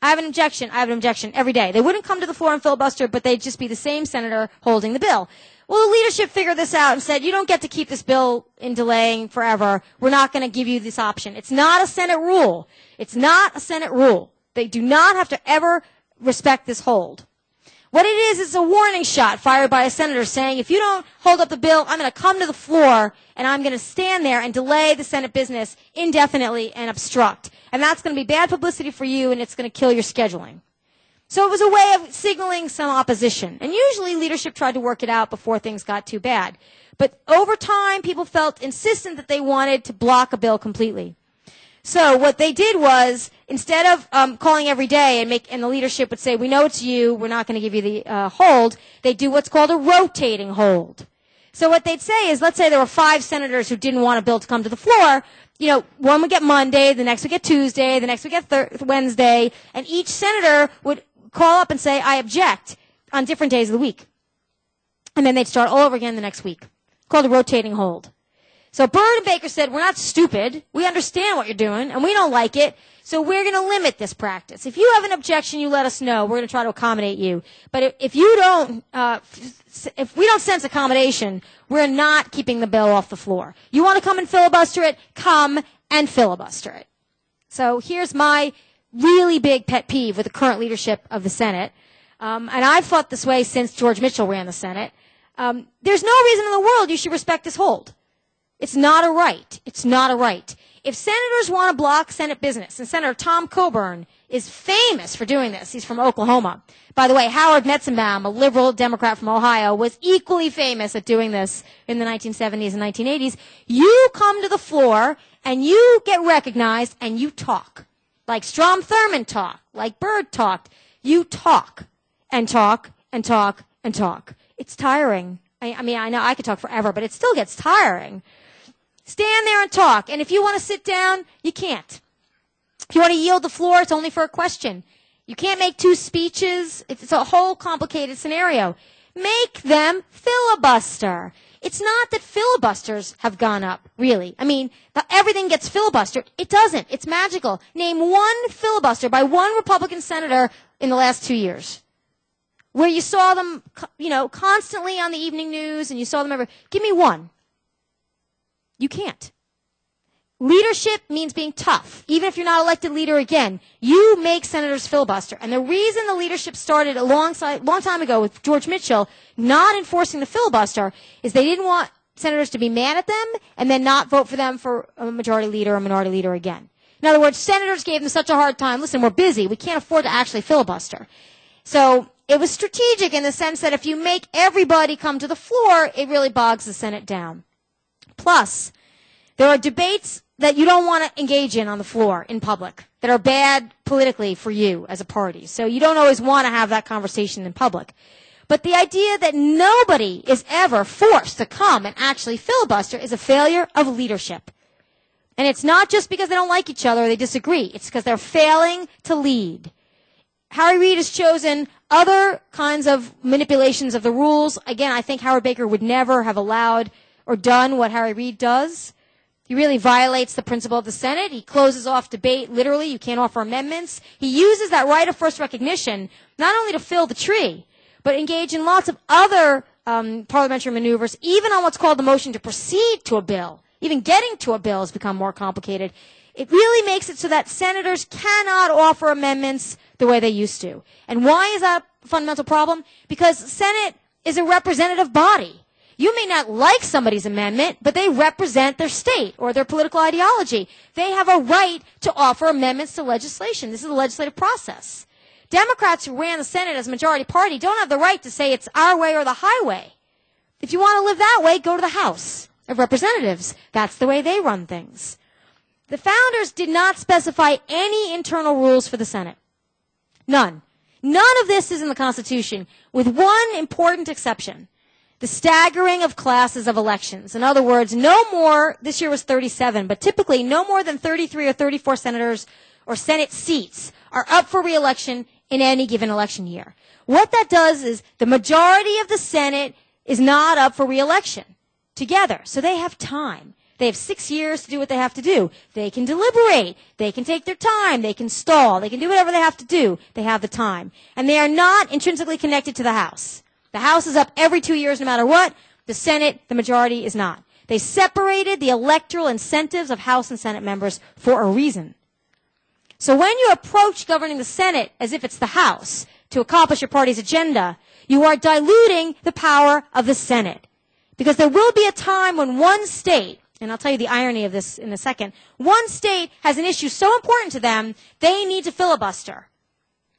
[SPEAKER 1] I have an objection. I have an objection every day. They wouldn't come to the floor and filibuster, but they'd just be the same senator holding the bill. Well, the leadership figured this out and said, you don't get to keep this bill in delaying forever. We're not going to give you this option. It's not a Senate rule. It's not a Senate rule. They do not have to ever respect this hold. What it is, is a warning shot fired by a senator saying, if you don't hold up the bill, I'm going to come to the floor and I'm going to stand there and delay the Senate business indefinitely and obstruct. And that's going to be bad publicity for you and it's going to kill your scheduling. So it was a way of signaling some opposition. And usually leadership tried to work it out before things got too bad. But over time, people felt insistent that they wanted to block a bill completely. So what they did was instead of um, calling every day and make and the leadership would say, "We know it's you. We're not going to give you the uh, hold." They do what's called a rotating hold. So what they'd say is, let's say there were five senators who didn't want a bill to come to the floor. You know, one would get Monday, the next would get Tuesday, the next would get thir- Wednesday, and each senator would call up and say, "I object" on different days of the week, and then they'd start all over again the next week. Called a rotating hold. So Byrd and Baker said, we're not stupid. We understand what you're doing and we don't like it. So we're going to limit this practice. If you have an objection, you let us know. We're going to try to accommodate you. But if you don't, uh, if we don't sense accommodation, we're not keeping the bill off the floor. You want to come and filibuster it? Come and filibuster it. So here's my really big pet peeve with the current leadership of the Senate. Um, and I've fought this way since George Mitchell ran the Senate. Um, there's no reason in the world you should respect this hold. It's not a right. It's not a right. If senators want to block Senate business, and Senator Tom Coburn is famous for doing this. He's from Oklahoma. By the way, Howard Metzenbaum, a liberal Democrat from Ohio, was equally famous at doing this in the 1970s and 1980s. You come to the floor and you get recognized and you talk. Like Strom Thurmond talked, like Byrd talked. You talk and talk and talk and talk. It's tiring I, I mean, I know I could talk forever, but it still gets tiring. Stand there and talk. And if you want to sit down, you can't. If you want to yield the floor, it's only for a question. You can't make two speeches. It's a whole complicated scenario. Make them filibuster. It's not that filibusters have gone up, really. I mean, everything gets filibustered. It doesn't. It's magical. Name one filibuster by one Republican senator in the last two years. Where you saw them, you know, constantly on the evening news and you saw them ever. Give me one. You can't. Leadership means being tough. Even if you're not elected leader again, you make senators filibuster. And the reason the leadership started a long, long time ago with George Mitchell not enforcing the filibuster is they didn't want senators to be mad at them and then not vote for them for a majority leader or minority leader again. In other words, senators gave them such a hard time. Listen, we're busy. We can't afford to actually filibuster. So it was strategic in the sense that if you make everybody come to the floor, it really bogs the Senate down. Plus, there are debates that you don't want to engage in on the floor in public that are bad politically for you as a party. So you don't always want to have that conversation in public. But the idea that nobody is ever forced to come and actually filibuster is a failure of leadership. And it's not just because they don't like each other or they disagree. It's because they're failing to lead. Harry Reid has chosen other kinds of manipulations of the rules. Again, I think Howard Baker would never have allowed or done what Harry Reid does. He really violates the principle of the Senate. He closes off debate literally. You can't offer amendments. He uses that right of first recognition not only to fill the tree, but engage in lots of other um, parliamentary maneuvers, even on what's called the motion to proceed to a bill. Even getting to a bill has become more complicated. It really makes it so that senators cannot offer amendments the way they used to. And why is that a fundamental problem? Because Senate is a representative body. You may not like somebody's amendment, but they represent their state or their political ideology. They have a right to offer amendments to legislation. This is a legislative process. Democrats who ran the Senate as a majority party don't have the right to say it's our way or the highway. If you want to live that way, go to the House of Representatives. That's the way they run things. The founders did not specify any internal rules for the Senate. None. None of this is in the Constitution, with one important exception the staggering of classes of elections. In other words, no more, this year was 37, but typically no more than 33 or 34 senators or Senate seats are up for reelection in any given election year. What that does is the majority of the Senate is not up for reelection together. So they have time. They have six years to do what they have to do. They can deliberate. They can take their time. They can stall. They can do whatever they have to do. They have the time. And they are not intrinsically connected to the House. The House is up every two years no matter what. The Senate, the majority is not. They separated the electoral incentives of House and Senate members for a reason. So when you approach governing the Senate as if it's the House to accomplish your party's agenda, you are diluting the power of the Senate. Because there will be a time when one state, and I'll tell you the irony of this in a second, one state has an issue so important to them, they need to filibuster.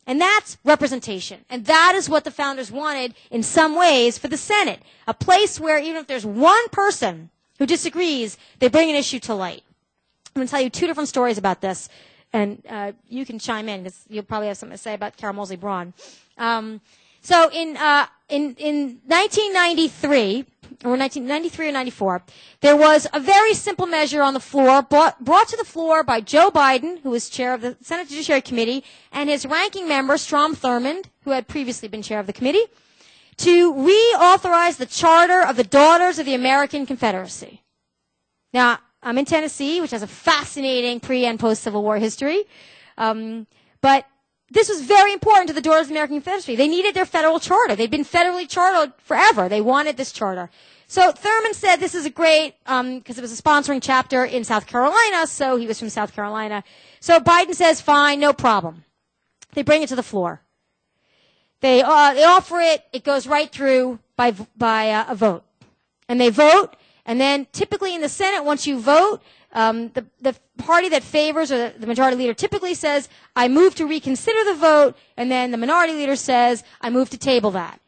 [SPEAKER 1] And that's representation. And that is what the founders wanted in some ways for the Senate. A place where even if there's one person who disagrees, they bring an issue to light. I'm going to tell you two different stories about this, and uh, you can chime in because you'll probably have something to say about Carol Moseley Braun. Um, so in, uh, in, in 1993, or 1993 or 94, there was a very simple measure on the floor brought, brought to the floor by Joe Biden, who was chair of the Senate Judiciary Committee, and his ranking member, Strom Thurmond, who had previously been chair of the committee, to reauthorize the charter of the Daughters of the American Confederacy. Now, I'm in Tennessee, which has a fascinating pre and post Civil War history. Um, but this was very important to the Daughters of American Confederacy. They needed their federal charter. They'd been federally chartered forever. They wanted this charter. So Thurmond said this is a great, because um, it was a sponsoring chapter in South Carolina, so he was from South Carolina. So Biden says, fine, no problem. They bring it to the floor. They, uh, they offer it, it goes right through by, by uh, a vote. And they vote, and then typically in the Senate, once you vote, um, the, the party that favors or the, majority leader typically says, I move to reconsider the vote, and then the minority leader says, I move to table that.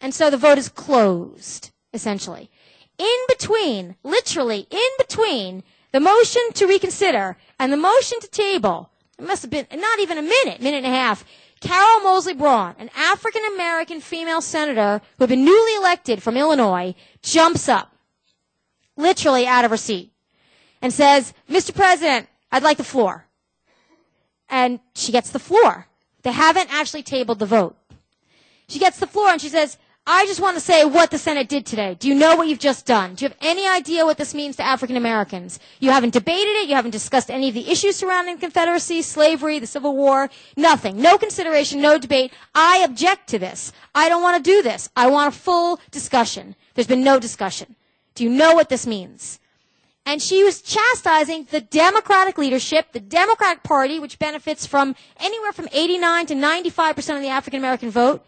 [SPEAKER 1] And so the vote is closed, essentially. In between, literally in between the motion to reconsider and the motion to table, it must have been not even a minute, minute and a half, Carol Moseley Braun, an African American female senator who had been newly elected from Illinois, jumps up, literally out of her seat, and says, Mr. President, I'd like the floor. And she gets the floor. They haven't actually tabled the vote. She gets the floor and she says, I just want to say what the Senate did today. Do you know what you've just done? Do you have any idea what this means to African Americans? You haven't debated it. You haven't discussed any of the issues surrounding Confederacy, slavery, the Civil War. Nothing. No consideration, no debate. I object to this. I don't want to do this. I want a full discussion. There's been no discussion. Do you know what this means? And she was chastising the Democratic leadership, the Democratic Party, which benefits from anywhere from 89 to 95% of the African American vote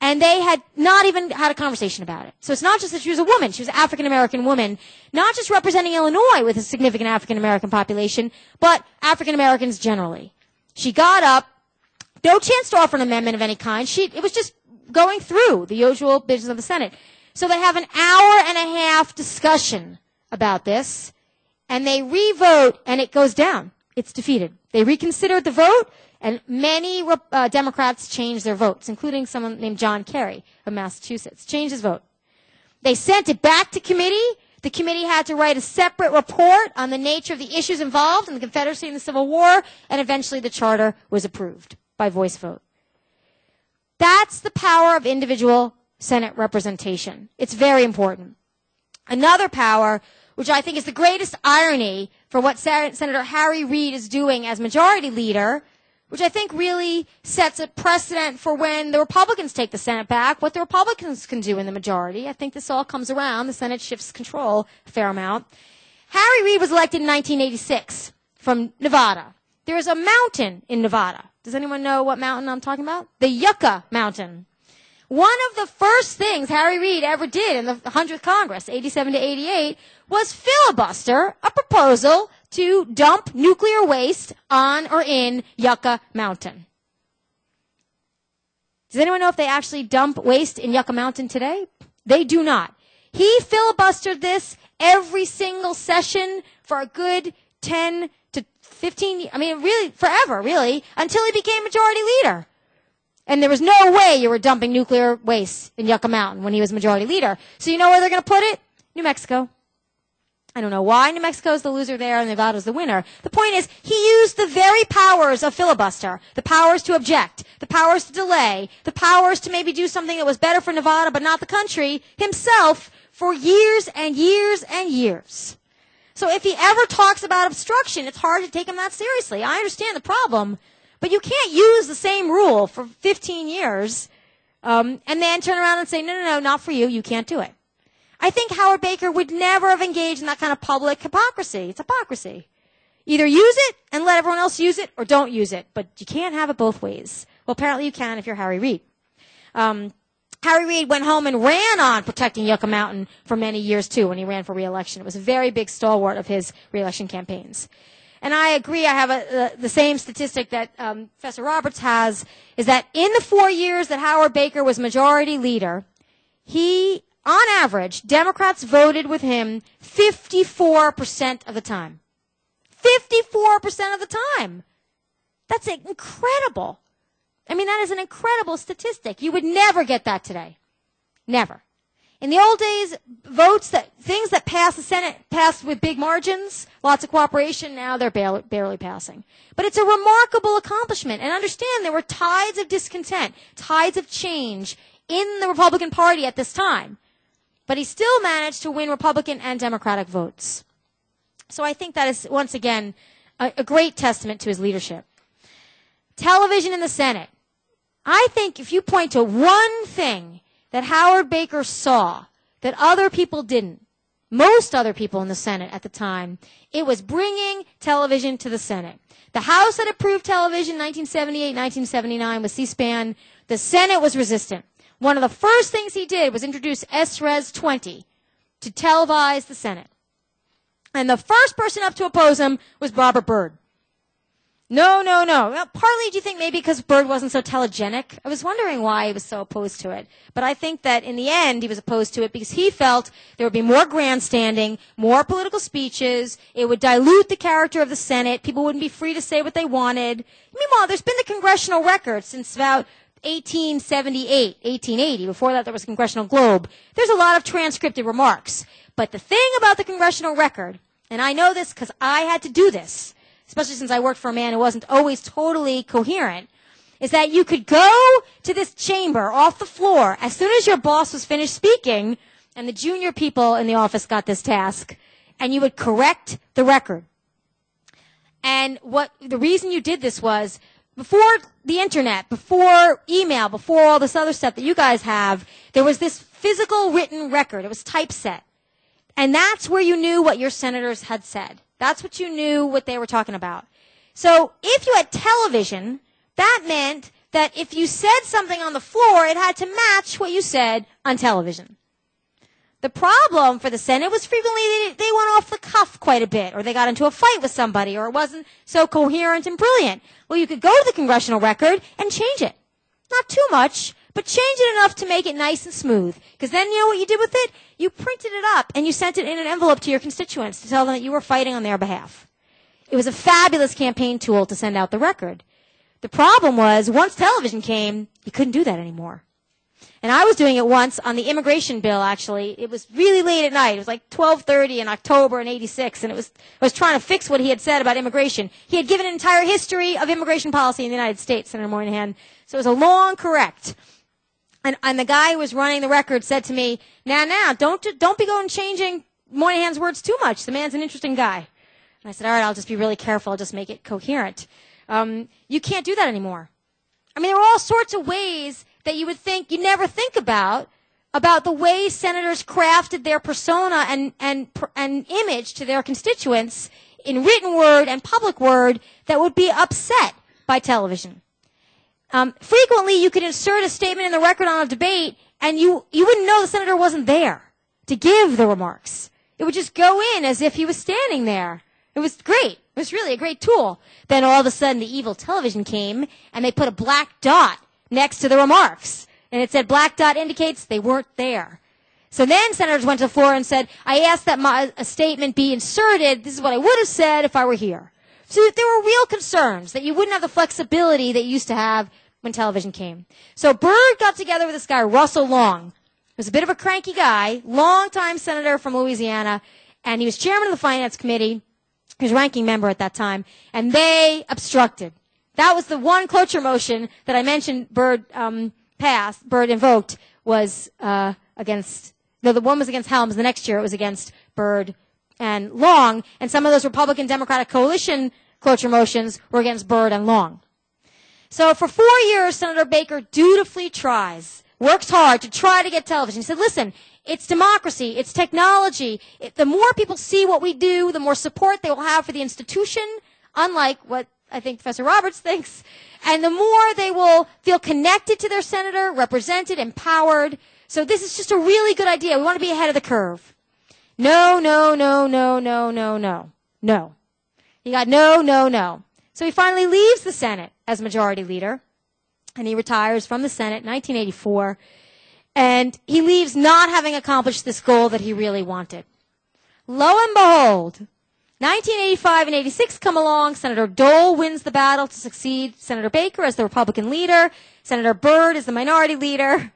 [SPEAKER 1] and they had not even had a conversation about it. So it's not just that she was a woman, she was an African American woman, not just representing Illinois with a significant African American population, but African Americans generally. She got up, no chance to offer an amendment of any kind. She, it was just going through the usual business of the Senate. So they have an hour and a half discussion about this, and they re-vote, and it goes down. It's defeated. They reconsidered the vote, and many uh, Democrats changed their votes, including someone named John Kerry of Massachusetts, changed his vote. They sent it back to committee. The committee had to write a separate report on the nature of the issues involved in the Confederacy and the Civil War, and eventually the charter was approved by voice vote. That's the power of individual Senate representation. It's very important. Another power, which I think is the greatest irony for what Senator Harry Reid is doing as majority leader, which I think really sets a precedent for when the Republicans take the Senate back, what the Republicans can do in the majority. I think this all comes around. The Senate shifts control a fair amount. Harry Reid was elected in 1986 from Nevada. There is a mountain in Nevada. Does anyone know what mountain I'm talking about? The Yucca Mountain. One of the first things Harry Reid ever did in the 100th Congress, 87 to 88, was filibuster a proposal to dump nuclear waste on or in Yucca Mountain. Does anyone know if they actually dump waste in Yucca Mountain today? They do not. He filibustered this every single session for a good 10 to 15, I mean, really, forever, really, until he became majority leader. And there was no way you were dumping nuclear waste in Yucca Mountain when he was majority leader. So you know where they're going to put it? New Mexico. I don't know why New Mexico is the loser there and Nevada is the winner. The point is, he used the very powers of filibuster, the powers to object, the powers to delay, the powers to maybe do something that was better for Nevada but not the country, himself, for years and years and years. So if he ever talks about obstruction, it's hard to take him that seriously. I understand the problem, but you can't use the same rule for 15 years um, and then turn around and say, no, no, no, not for you. You can't do it. I think Howard Baker would never have engaged in that kind of public hypocrisy. It's hypocrisy. Either use it and let everyone else use it, or don't use it. But you can't have it both ways. Well, apparently you can if you're Harry Reid. Um, Harry Reid went home and ran on protecting Yucca Mountain for many years too when he ran for reelection. It was a very big stalwart of his reelection campaigns. And I agree. I have a, the same statistic that um, Professor Roberts has is that in the four years that Howard Baker was majority leader, he on average, Democrats voted with him 54% of the time. 54% of the time. That's incredible. I mean, that is an incredible statistic. You would never get that today. Never. In the old days, votes that, things that passed the Senate passed with big margins, lots of cooperation, now they're barely, barely passing. But it's a remarkable accomplishment. And understand there were tides of discontent, tides of change in the Republican Party at this time. But he still managed to win Republican and Democratic votes. So I think that is, once again, a, a great testament to his leadership. Television in the Senate. I think if you point to one thing that Howard Baker saw that other people didn't, most other people in the Senate at the time, it was bringing television to the Senate. The House had approved television in 1978, 1979 with C-SPAN. The Senate was resistant. One of the first things he did was introduce SRES 20 to televise the Senate. And the first person up to oppose him was Robert Byrd. No, no, no. Well, partly, do you think maybe because Byrd wasn't so telegenic? I was wondering why he was so opposed to it. But I think that in the end, he was opposed to it because he felt there would be more grandstanding, more political speeches. It would dilute the character of the Senate. People wouldn't be free to say what they wanted. Meanwhile, there's been the congressional record since about 1878, 1880. Before that, there was Congressional Globe. There's a lot of transcripted remarks. But the thing about the congressional record, and I know this because I had to do this, especially since I worked for a man who wasn't always totally coherent, is that you could go to this chamber off the floor as soon as your boss was finished speaking, and the junior people in the office got this task, and you would correct the record. And what the reason you did this was before the internet, before email, before all this other stuff that you guys have, there was this physical written record. It was typeset. And that's where you knew what your senators had said. That's what you knew what they were talking about. So if you had television, that meant that if you said something on the floor, it had to match what you said on television. The problem for the Senate was frequently they went off the cuff quite a bit, or they got into a fight with somebody, or it wasn't so coherent and brilliant. Well, you could go to the congressional record and change it. Not too much, but change it enough to make it nice and smooth. Because then you know what you did with it? You printed it up and you sent it in an envelope to your constituents to tell them that you were fighting on their behalf. It was a fabulous campaign tool to send out the record. The problem was once television came, you couldn't do that anymore. And I was doing it once on the immigration bill actually. It was really late at night. It was like 12:30 in October in 86 and it was I was trying to fix what he had said about immigration. He had given an entire history of immigration policy in the United States, Senator Moynihan. So it was a long correct. And, and the guy who was running the record said to me, now, now, don't, don't be going changing Moynihan's words too much. The man's an interesting guy. And I said, all right, I'll just be really careful. I'll just make it coherent. Um, you can't do that anymore. I mean, there are all sorts of ways that you would think you never think about about the way senators crafted their persona and and and image to their constituents in written word and public word that would be upset by television. Um, frequently, you could insert a statement in the record on a debate, and you you wouldn't know the senator wasn't there to give the remarks. It would just go in as if he was standing there. It was great. It was really a great tool. Then all of a sudden, the evil television came, and they put a black dot next to the remarks, and it said black dot indicates they weren't there. So then senators went to the floor and said, I asked that my, a statement be inserted. This is what I would have said if I were here. So there were real concerns that you wouldn't have the flexibility that you used to have when television came. So Byrd got together with this guy, Russell Long. He was a bit of a cranky guy, longtime senator from Louisiana, and he was chairman of the finance committee. He was ranking member at that time, and they obstructed. That was the one cloture motion that I mentioned Byrd um, passed, Byrd invoked, was uh, against, no, the one was against Helms. The next year it was against Byrd and Long, and some of those Republican Democratic coalition cloture motions were against Byrd and Long. So for four years, Senator Baker dutifully tries, works hard to try to get television. He said, listen, it's democracy, it's technology. It, the more people see what we do, the more support they will have for the institution, unlike what I think Professor Roberts thinks. And the more they will feel connected to their senator, represented, empowered. So this is just a really good idea. We want to be ahead of the curve. No, no, no, no, no, no, no, no. He got no, no, no. So he finally leaves the Senate as majority leader, and he retires from the Senate in 1984, and he leaves not having accomplished this goal that he really wanted. Lo and behold, 1985 and 86 come along. Senator Dole wins the battle to succeed Senator Baker as the Republican leader. Senator Byrd is the minority leader.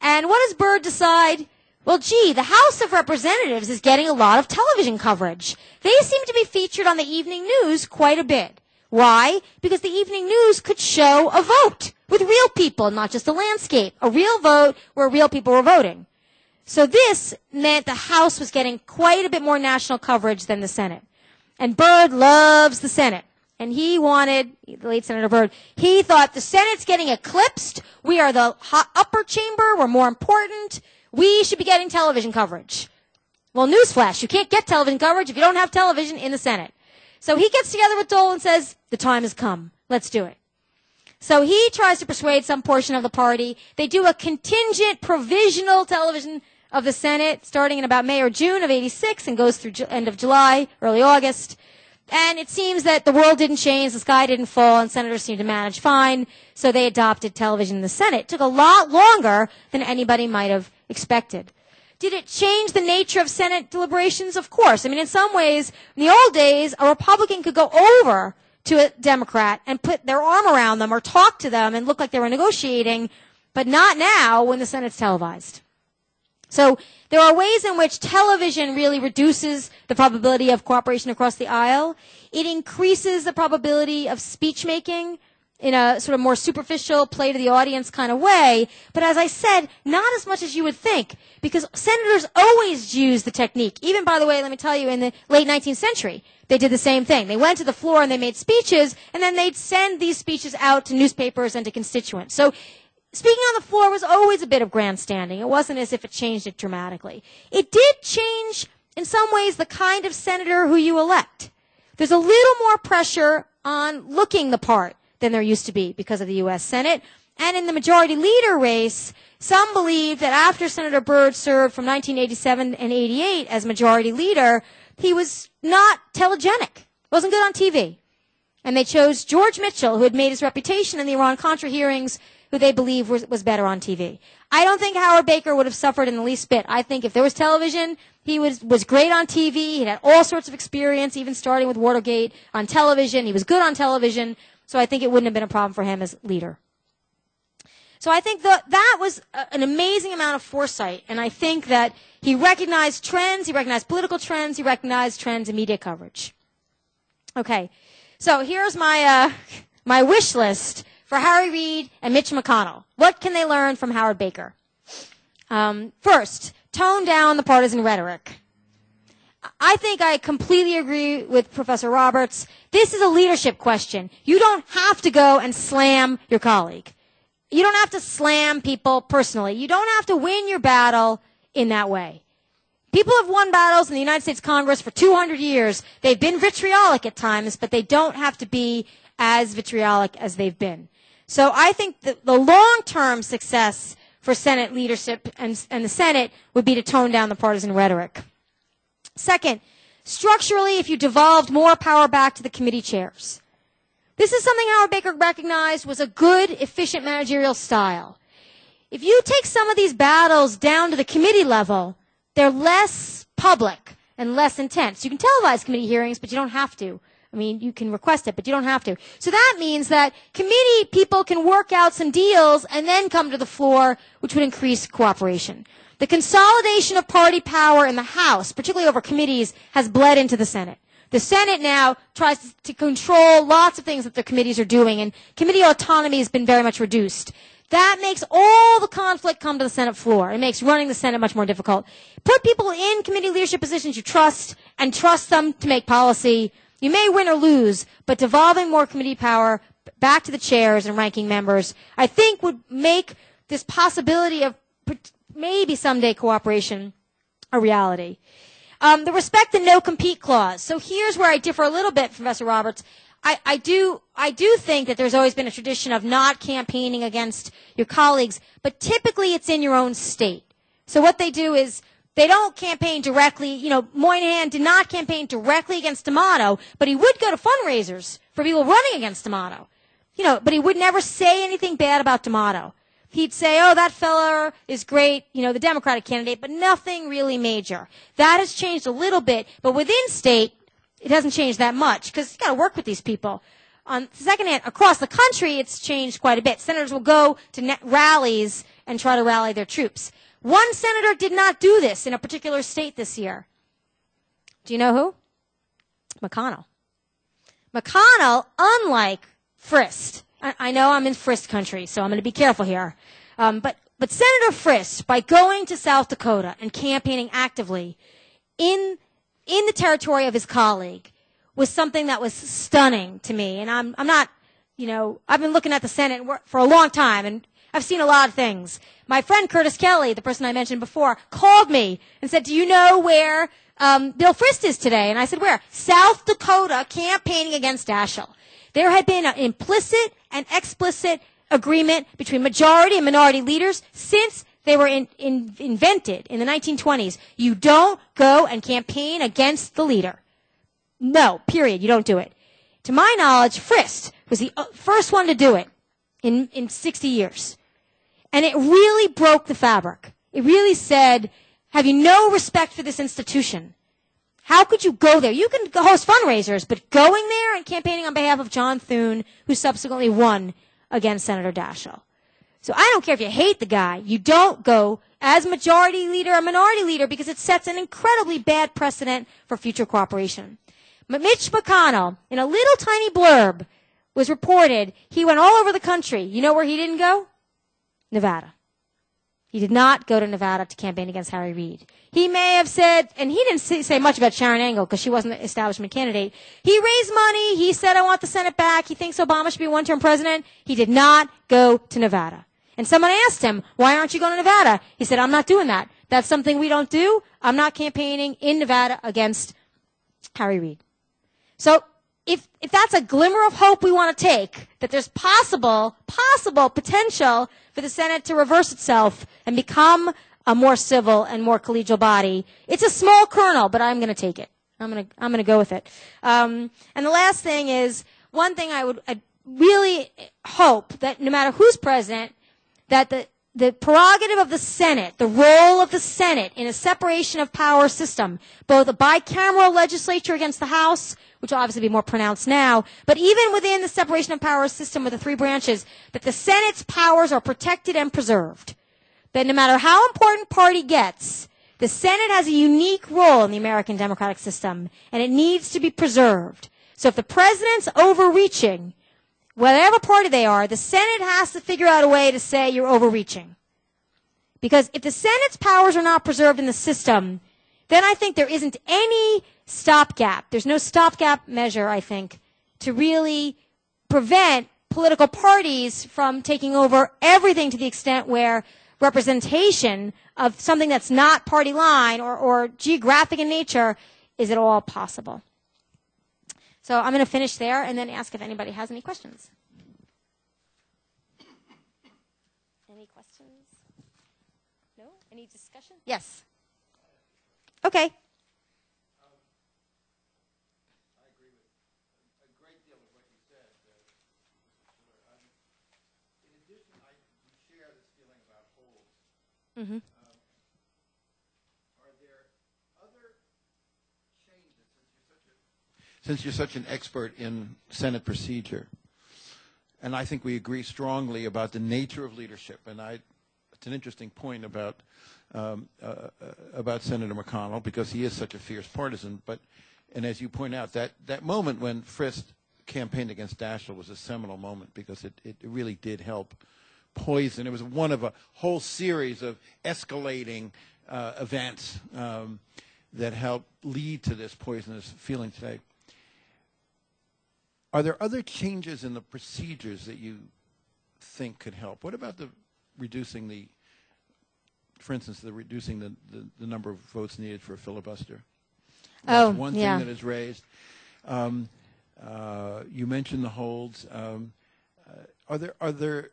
[SPEAKER 1] And what does Byrd decide? Well, gee, the House of Representatives is getting a lot of television coverage. They seem to be featured on the evening news quite a bit. Why? Because the evening news could show a vote with real people, not just a landscape. A real vote where real people were voting. So this meant the House was getting quite a bit more national coverage than the Senate. And Byrd loves the Senate. And he wanted, the late Senator Byrd, he thought the Senate's getting eclipsed. We are the upper chamber. We're more important. We should be getting television coverage. Well, newsflash, you can't get television coverage if you don't have television in the Senate. So he gets together with Dole and says, the time has come. Let's do it. So he tries to persuade some portion of the party. They do a contingent provisional television of the Senate starting in about May or June of 86 and goes through end of July, early August. And it seems that the world didn't change, the sky didn't fall, and senators seemed to manage fine, so they adopted television in the Senate. It took a lot longer than anybody might have expected. Did it change the nature of Senate deliberations? Of course. I mean, in some ways, in the old days, a Republican could go over to a Democrat and put their arm around them or talk to them and look like they were negotiating, but not now when the Senate's televised. So there are ways in which television really reduces the probability of cooperation across the aisle. It increases the probability of speech making in a sort of more superficial play to the audience kind of way. But as I said, not as much as you would think, because senators always use the technique. Even, by the way, let me tell you, in the late 19th century, they did the same thing. They went to the floor and they made speeches, and then they'd send these speeches out to newspapers and to constituents. So speaking on the floor was always a bit of grandstanding. It wasn't as if it changed it dramatically. It did change, in some ways, the kind of senator who you elect. There's a little more pressure on looking the part than there used to be because of the U.S. Senate. And in the majority leader race, some believe that after Senator Byrd served from 1987 and 88 as majority leader, he was not telegenic, wasn't good on TV. And they chose George Mitchell, who had made his reputation in the Iran-Contra hearings, who they believe was, was better on TV. I don't think Howard Baker would have suffered in the least bit. I think if there was television, he was, was great on TV. He had all sorts of experience, even starting with Watergate on television. He was good on television. So I think it wouldn't have been a problem for him as leader. So I think that that was a, an amazing amount of foresight, and I think that he recognized trends, he recognized political trends, he recognized trends in media coverage. Okay, so here's my uh, my wish list for Harry Reid and Mitch McConnell. What can they learn from Howard Baker? Um, first, tone down the partisan rhetoric. I think I completely agree with Professor Roberts. This is a leadership question. You don't have to go and slam your colleague. You don't have to slam people personally. You don't have to win your battle in that way. People have won battles in the United States Congress for 200 years. They've been vitriolic at times, but they don't have to be as vitriolic as they've been. So I think that the long-term success for Senate leadership and, and the Senate would be to tone down the partisan rhetoric. Second, structurally, if you devolved more power back to the committee chairs. This is something Howard Baker recognized was a good, efficient managerial style. If you take some of these battles down to the committee level, they're less public and less intense. You can televise committee hearings, but you don't have to. I mean, you can request it, but you don't have to. So that means that committee people can work out some deals and then come to the floor, which would increase cooperation. The consolidation of party power in the House, particularly over committees, has bled into the Senate. The Senate now tries to control lots of things that the committees are doing, and committee autonomy has been very much reduced. That makes all the conflict come to the Senate floor. It makes running the Senate much more difficult. Put people in committee leadership positions you trust and trust them to make policy. You may win or lose, but devolving more committee power back to the chairs and ranking members, I think would make this possibility of maybe someday cooperation a reality. Um, the respect and no compete clause. So here's where I differ a little bit, Professor Roberts. I, I do I do think that there's always been a tradition of not campaigning against your colleagues, but typically it's in your own state. So what they do is they don't campaign directly. You know, Moynihan did not campaign directly against D'Amato, but he would go to fundraisers for people running against D'Amato. You know, but he would never say anything bad about D'Amato he'd say, oh, that fella is great, you know, the Democratic candidate, but nothing really major. That has changed a little bit, but within state, it hasn't changed that much because you got to work with these people. On the second hand, across the country, it's changed quite a bit. Senators will go to rallies and try to rally their troops. One senator did not do this in a particular state this year. Do you know who? McConnell. McConnell, unlike Frist, I, know I'm in Frist country, so I'm going to be careful here. Um, but, but Senator Frist, by going to South Dakota and campaigning actively in, in the territory of his colleague, was something that was stunning to me. And I'm, I'm not, you know, I've been looking at the Senate for a long time, and I've seen a lot of things. My friend Curtis Kelly, the person I mentioned before, called me and said, "Do you know where um, Bill Frist is today?" And I said, "Where? South Dakota, campaigning against Daschle." There had been an implicit and explicit agreement between majority and minority leaders since they were in, in, invented in the 1920s. You don't go and campaign against the leader. no, period. You don't do it. To my knowledge, Frist was the uh, first one to do it in, in 60 years. And it really broke the fabric. It really said, have you no respect for this institution? How could you go there? You can host fundraisers, but going there and campaigning on behalf of John Thune, who subsequently won against Senator Daschle. So I don't care if you hate the guy. You don't go as majority leader or minority leader because it sets an incredibly bad precedent for future cooperation. Mitch McConnell, in a little tiny blurb, was reported he went all over the country. You know where he didn't go? Nevada. He did not go to Nevada to campaign against Harry Reid. He may have said, and he didn't say much about Sharron Angle because she wasn't the establishment candidate. He raised money. He said, I want the Senate back. He thinks Obama should be one-term president. He did not go to Nevada. And someone asked him, why aren't you going to Nevada? He said, I'm not doing that. That's something we don't do. I'm not campaigning in Nevada against Harry Reid. So if, if that's a glimmer of hope we want to take, that there's possible, possible potential for the Senate to reverse itself and become a more civil and more collegial body, it's a small kernel, but I'm going to take it. I'm going to, I'm going to go with it. Um, and the last thing is, one thing I would I really hope that no matter who's president, that the, the prerogative of the Senate, the role of the Senate in a separation of power system, both a bicameral legislature against the House, which will obviously be more pronounced now, but even within the separation of power system with the three branches, that the Senate's powers are protected and preserved. That no matter how important party gets, the Senate has a unique role in the American democratic system, and it needs to be preserved. So if the president's overreaching, whatever party they are, the Senate has to figure out a way to say you're overreaching. Because if the Senate's powers are not preserved in the system, then I think there isn't any stopgap. There's no stopgap measure, I think, to really prevent political parties from taking over everything to the extent where representation of something that's not party line or, or geographic in nature is at all possible. So I'm going to finish there and then ask if anybody has any questions. Any questions? No? Any discussion? Yes. Okay. Um
[SPEAKER 2] I agree with a great deal of what you said, uh in addition, I share this feeling about holes.
[SPEAKER 3] Mm-hmm. Um, are there other changes since you're, a, since you're such an expert in Senate procedure? And I think we agree strongly about the nature of leadership. And I, it's an interesting point about um, uh, uh, about Senator McConnell because he is such a fierce partisan. But and as you point out, that that moment when Frist campaigned against Daschle was a seminal moment because it, it really did help poison. It was one of a whole series of escalating uh, events um, that helped lead to this poisonous feeling today. Are there other changes in the procedures that you think could help? What about the reducing the, for instance, the reducing the, the, the number of votes needed for a filibuster? That's
[SPEAKER 1] oh,
[SPEAKER 3] one
[SPEAKER 1] yeah.
[SPEAKER 3] thing that is raised. Um, uh, you mentioned the holds. Um, uh, are there are there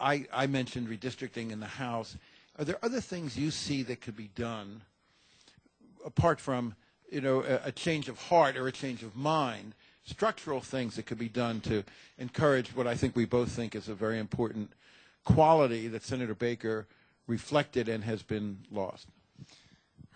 [SPEAKER 3] I, I mentioned redistricting in the House. Are there other things you see that could be done apart from you know a, a, change of heart or a change of mind, structural things that could be done to encourage what I think we both think is a very important quality that Senator Baker reflected and has been lost?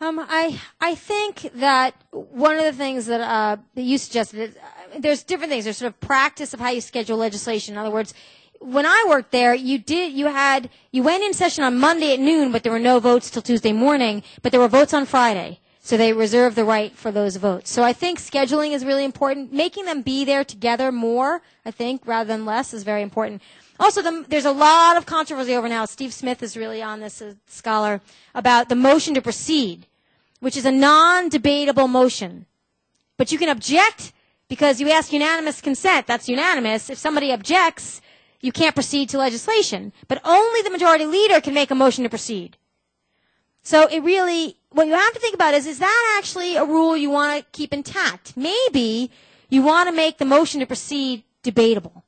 [SPEAKER 1] Um, I I think that one of the things that, uh, that you suggested is uh, there's different things. There's sort of practice of how you schedule legislation. In other words, when I worked there, you did, you had, you went in session on Monday at noon, but there were no votes till Tuesday morning, but there were votes on Friday. So they reserve the right for those votes. So I think scheduling is really important. Making them be there together more, I think, rather than less is very important. Also, the, there's a lot of controversy over now. Steve Smith is really on this, a scholar, about the motion to proceed, which is a non-debatable motion. But you can object because you ask unanimous consent. That's unanimous. If somebody objects, you can't proceed to legislation. But only the majority leader can make a motion to proceed. So it really, what you have to think about is, is that actually a rule you want to keep intact? Maybe you want to make the motion to proceed debatable.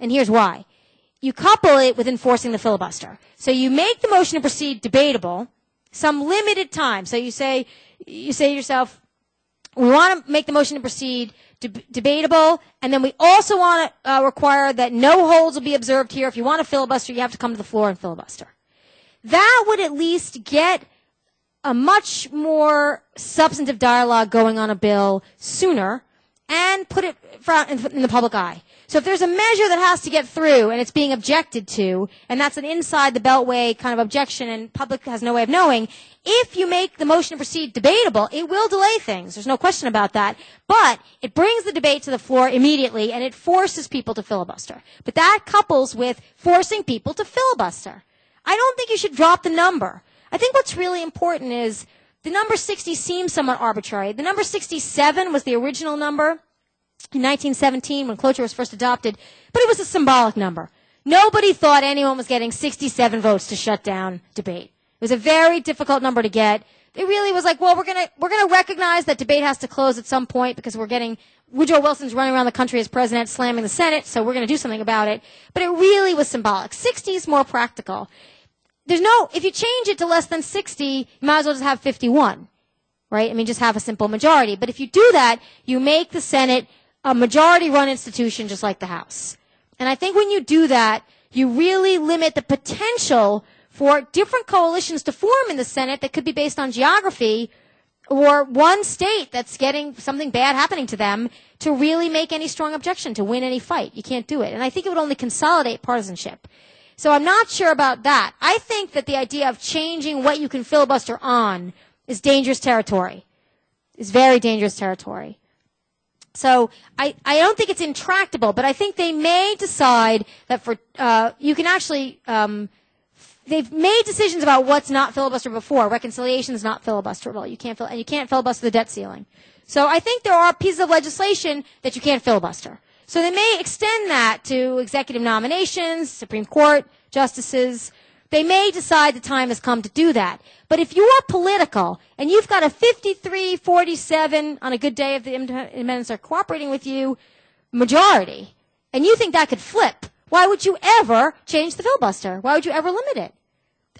[SPEAKER 1] And here's why. You couple it with enforcing the filibuster. So you make the motion to proceed debatable, some limited time. So you say, you say to yourself, We want to make the motion to proceed deb- debatable, and then we also want to uh, require that no holds will be observed here. If you want to filibuster, you have to come to the floor and filibuster. That would at least get a much more substantive dialogue going on a bill sooner and put it in the public eye. So if there's a measure that has to get through and it's being objected to, and that's an inside the beltway kind of objection and public has no way of knowing, if you make the motion to proceed debatable, it will delay things. There's no question about that. But it brings the debate to the floor immediately and it forces people to filibuster. But that couples with forcing people to filibuster. I don't think you should drop the number. I think what's really important is the number 60 seems somewhat arbitrary. The number 67 was the original number in 1917 when cloture was first adopted, but it was a symbolic number. Nobody thought anyone was getting 67 votes to shut down debate. It was a very difficult number to get. It really was like, well, we're gonna, we're gonna recognize that debate has to close at some point because we're getting, Woodrow Wilson's running around the country as president, slamming the Senate, so we're gonna do something about it. But it really was symbolic. 60 is more practical there's no, if you change it to less than 60, you might as well just have 51. Right? I mean, just have a simple majority. But if you do that, you make the Senate a majority run institution just like the House. And I think when you do that, you really limit the potential for different coalitions to form in the Senate that could be based on geography or one state that's getting something bad happening to them to really make any strong objection to win any fight. You can't do it. And I think it would only consolidate partisanship. So I'm not sure about that. I think that the idea of changing what you can filibuster on is dangerous territory. Is very dangerous territory. So I, I don't think it's intractable, but I think they may decide that for uh, you can actually um, they've made decisions about what's not filibuster before. Reconciliation is not filibusterable. You can't fil- and you can't filibuster the debt ceiling. So I think there are pieces of legislation that you can't filibuster. So they may extend that to executive nominations, Supreme Court justices. They may decide the time has come to do that. But if you're political and you've got a 53 47 on a good day if the amendments are cooperating with you majority, and you think that could flip, why would you ever change the filibuster? Why would you ever limit it?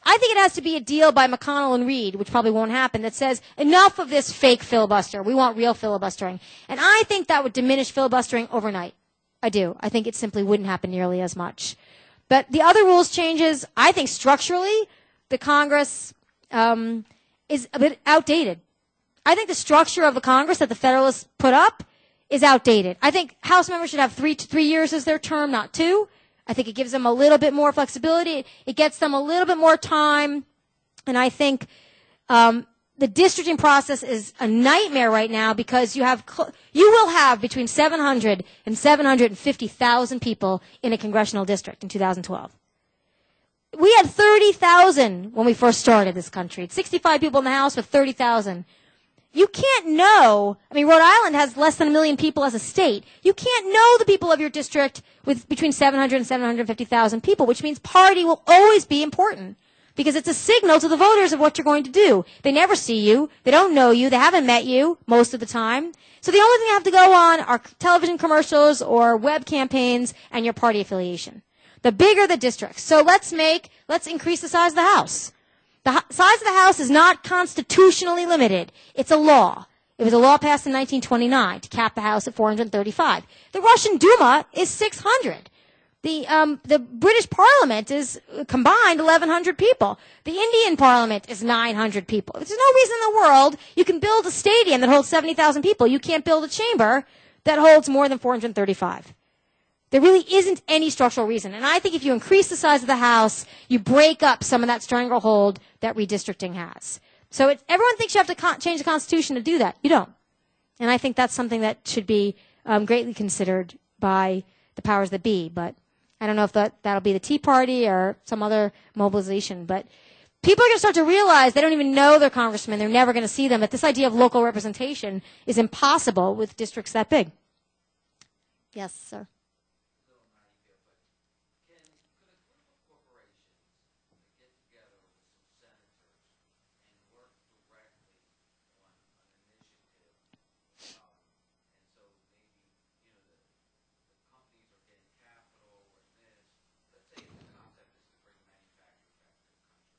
[SPEAKER 1] I think it has to be a deal by McConnell and Reid, which probably won't happen, that says enough of this fake filibuster. We want real filibustering. And I think that would diminish filibustering overnight. I do. I think it simply wouldn't happen nearly as much. But the other rules changes, I think structurally, the Congress um, is a bit outdated. I think the structure of the Congress that the Federalists put up is outdated. I think House members should have three three years as their term, not two. I think it gives them a little bit more flexibility. It gets them a little bit more time, and I think um, the districting process is a nightmare right now because you have you will have between 700 and 750,000 people in a congressional district in 2012. We had 30,000 when we first started this country. 65 people in the House with 30,000. You can't know. I mean, Rhode Island has less than a million people as a state. You can't know the people of your district with between 700 and 750,000 people, which means party will always be important because it's a signal to the voters of what you're going to do. They never see you. They don't know you. They haven't met you most of the time. So the only thing you have to go on are television commercials or web campaigns and your party affiliation. The bigger the districts. So let's make, let's increase the size of the House. The size of the House is not constitutionally limited. It's a law. It was a law passed in 1929 to cap the House at 435. The Russian Duma is 600. The, um, the British Parliament is combined 1,100 people. The Indian Parliament is 900 people. There's no reason in the world you can build a stadium that holds 70,000 people. You can't build a chamber that holds more than 435. There really isn't any structural reason. And I think if you increase the size of the House, you break up some of that stranglehold that redistricting has. So it, everyone thinks you have to con- change the Constitution to do that. You don't. And I think that's something that should be um, greatly considered by the powers that be. But I don't know if that, that'll be the Tea Party or some other mobilization, but people are going to start to realize they don't even know their congressmen. They're never going to see them. That this idea of local representation is impossible with districts that big. Yes, sir.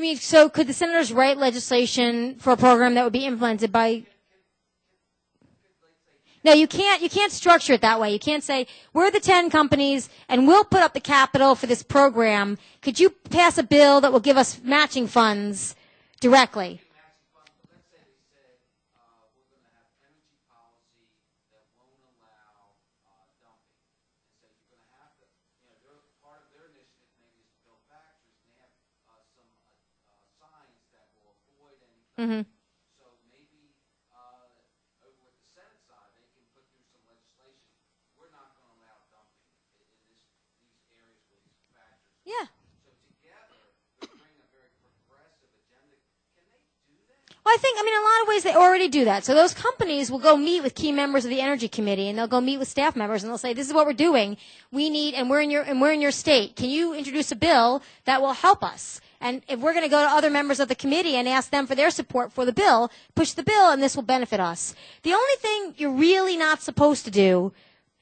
[SPEAKER 1] mean? So could the senators write legislation for a program that would be implemented by? No, you can't. You can't structure it that way. You can't say we're the ten companies and we'll put up the capital for this program. Could you pass a bill that will give us matching funds directly? Mm-hmm.
[SPEAKER 2] So maybe uh, over with the Senate side, they can put through some legislation. We're not going to allow dumping in, in this, these areas where these factors.
[SPEAKER 1] Yeah.
[SPEAKER 2] So together, we bring a very progressive agenda. Can they do that?
[SPEAKER 1] Well, I think, I mean, in a lot of ways they already do that. So those companies will go meet with key members of the energy committee and they'll go meet with staff members and they'll say, this is what we're doing. We need, and we're in your, and we're in your state. Can you introduce a bill that will help us? And if we're going to go to other members of the committee and ask them for their support for the bill, push the bill and this will benefit us. The only thing you're really not supposed to do,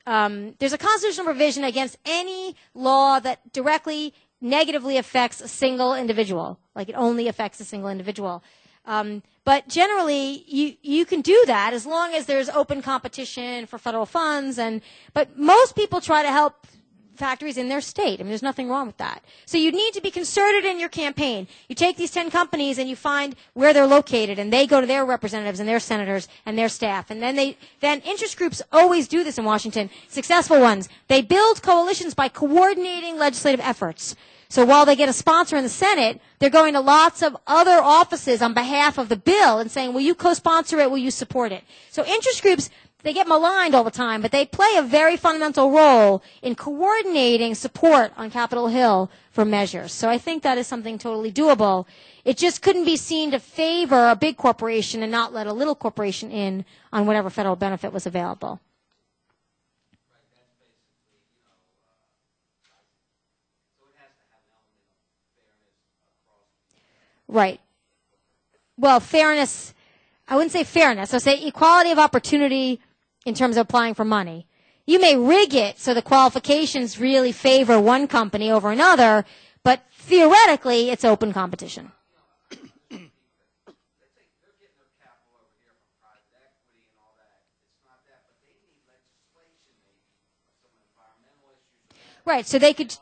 [SPEAKER 1] um, there's a constitutional provision against any law that directly negatively affects a single individual. Like it only affects a single individual. Um, but generally, you you can do that as long as there's open competition for federal funds. And but most people try to help factories in their state. I mean, there's nothing wrong with that. So you need to be concerted in your campaign. You take these 10 companies and you find where they're located and they go to their representatives and their senators and their staff. And then they, then interest groups always do this in Washington. Successful ones. They build coalitions by coordinating legislative efforts. So while they get a sponsor in the Senate, they're going to lots of other offices on behalf of the bill and saying, will you co-sponsor it? Will you support it? So interest groups they get maligned all the time, but they play a very fundamental role in coordinating support on Capitol Hill for measures. So I think that is something totally doable. It just couldn't be seen to favor a big corporation and not let a little corporation in on whatever federal benefit was available. Right. Well, fairness, I wouldn't say fairness. I'd say equality of opportunity in terms of applying for money. You may rig it so the qualifications really favor one company over another, but theoretically, it's open competition. Right, so they could,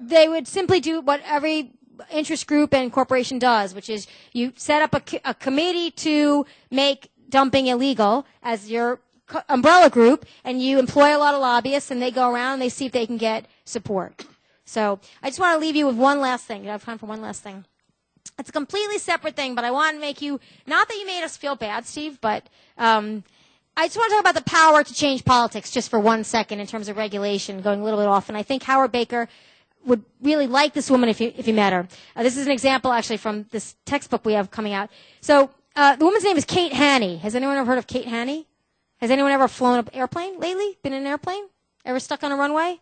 [SPEAKER 1] they would simply do what every interest group and corporation does, which is you set up a, a committee to make dumping illegal as your umbrella group and you employ a lot of lobbyists and they go around and they see if they can get support. So I just want to leave you with one last thing. Do I have time for one last thing? It's a completely separate thing, but I want to make you, not that you made us feel bad, Steve, but um, I just want to talk about the power to change politics just for one second in terms of regulation, going a little bit off. And I think Howard Baker would really like this woman if you, if you met her. Uh, this is an example actually from this textbook we have coming out. So uh, the woman's name is Kate Hanni. Has anyone ever heard of Kate Hanni? Has anyone ever flown an airplane lately? Been in an airplane? Ever stuck on a runway?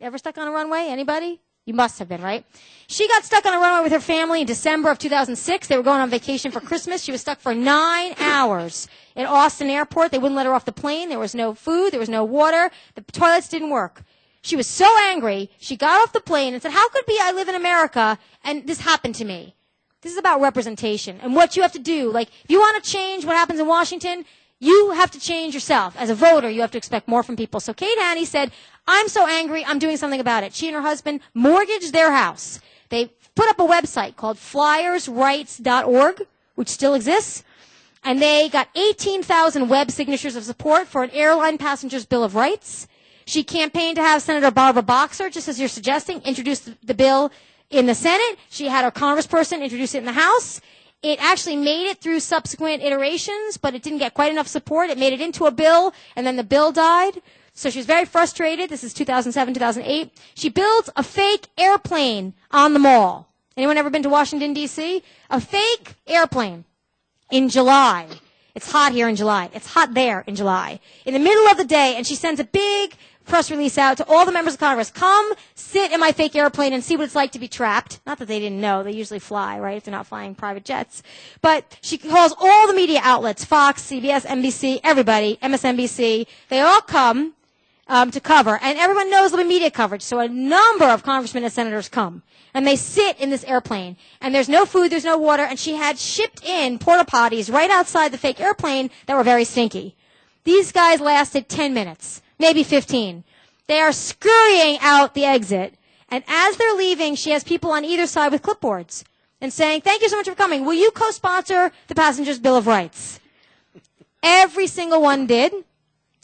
[SPEAKER 1] Ever stuck on a runway? Anybody? You must have been, right? She got stuck on a runway with her family in December of 2006. They were going on vacation for Christmas. She was stuck for nine hours at Austin Airport. They wouldn't let her off the plane. There was no food. There was no water. The toilets didn't work. She was so angry. She got off the plane and said, how could be I live in America and this happened to me? This is about representation and what you have to do. Like, if you want to change what happens in Washington, you have to change yourself. As a voter, you have to expect more from people. So Kate Hanni said, I'm so angry, I'm doing something about it. She and her husband mortgaged their house. They put up a website called flyersrights.org, which still exists. And they got 18,000 web signatures of support for an airline passenger's Bill of Rights. She campaigned to have Senator Barbara Boxer, just as you're suggesting, introduce the, the bill in the Senate. She had her congressperson introduce it in the House. It actually made it through subsequent iterations, but it didn't get quite enough support. It made it into a bill, and then the bill died. So she was very frustrated. This is 2007, 2008. She builds a fake airplane on the mall. Anyone ever been to Washington, D.C.? A fake airplane in July. It's hot here in July. It's hot there in July. In the middle of the day, and she sends a big press release out to all the members of Congress. Come sit in my fake airplane and see what it's like to be trapped. Not that they didn't know. They usually fly, right? If they're not flying private jets. But she calls all the media outlets, Fox, CBS, NBC, everybody, MSNBC. They all come um, to cover. And everyone knows there'll be media coverage. So a number of congressmen and senators come. And they sit in this airplane. And there's no food, there's no water. And she had shipped in porta potties right outside the fake airplane that were very stinky. These guys lasted 10 minutes, maybe 15. They are scurrying out the exit. And as they're leaving, she has people on either side with clipboards and saying, thank you so much for coming. Will you co-sponsor the passenger's Bill of Rights? Every single one did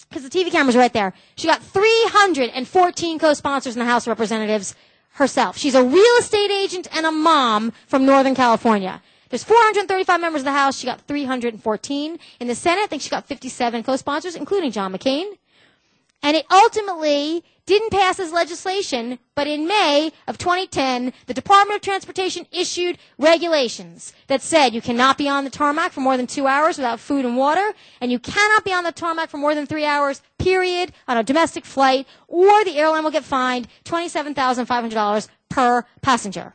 [SPEAKER 1] because the TV camera's right there. She got 314 co-sponsors in the House of Representatives herself. She's a real estate agent and a mom from Northern California. There's 435 members of the House. She got 314. In the Senate, I think she got 57 co-sponsors, including John McCain. And it ultimately didn't pass as legislation, but in May of 2010, the Department of Transportation issued regulations that said you cannot be on the tarmac for more than two hours without food and water, and you cannot be on the tarmac for more than three hours, period, on a domestic flight, or the airline will get fined $27,500 per passenger.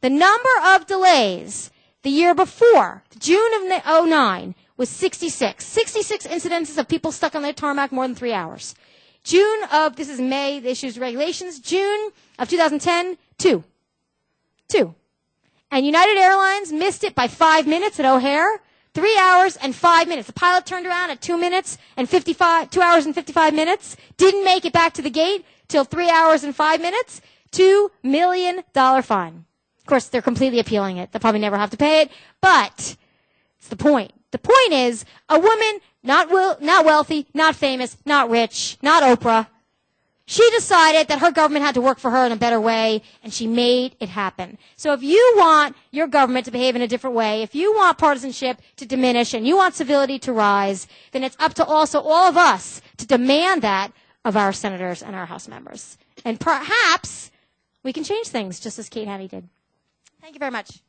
[SPEAKER 1] The number of delays the year before, June of 09, was 66. 66 incidences of people stuck on the tarmac more than three hours. June of, this is May, the issues regulations, June of 2010, two. Two. And United Airlines missed it by five minutes at O'Hare. Three hours and five minutes. The pilot turned around at two minutes and 55, two hours and 55 minutes. Didn't make it back to the gate till three hours and five minutes. Two million dollar fine. Of course, they're completely appealing it. They'll probably never have to pay it, but it's the point. The point is, a woman, not will, not wealthy, not famous, not rich, not Oprah, she decided that her government had to work for her in a better way, and she made it happen. So if you want your government to behave in a different way, if you want partisanship to diminish, and you want civility to rise, then it's up to also all of us to demand that of our senators and our House members. And perhaps we can change things, just as Kate Hanni did. Thank you very much.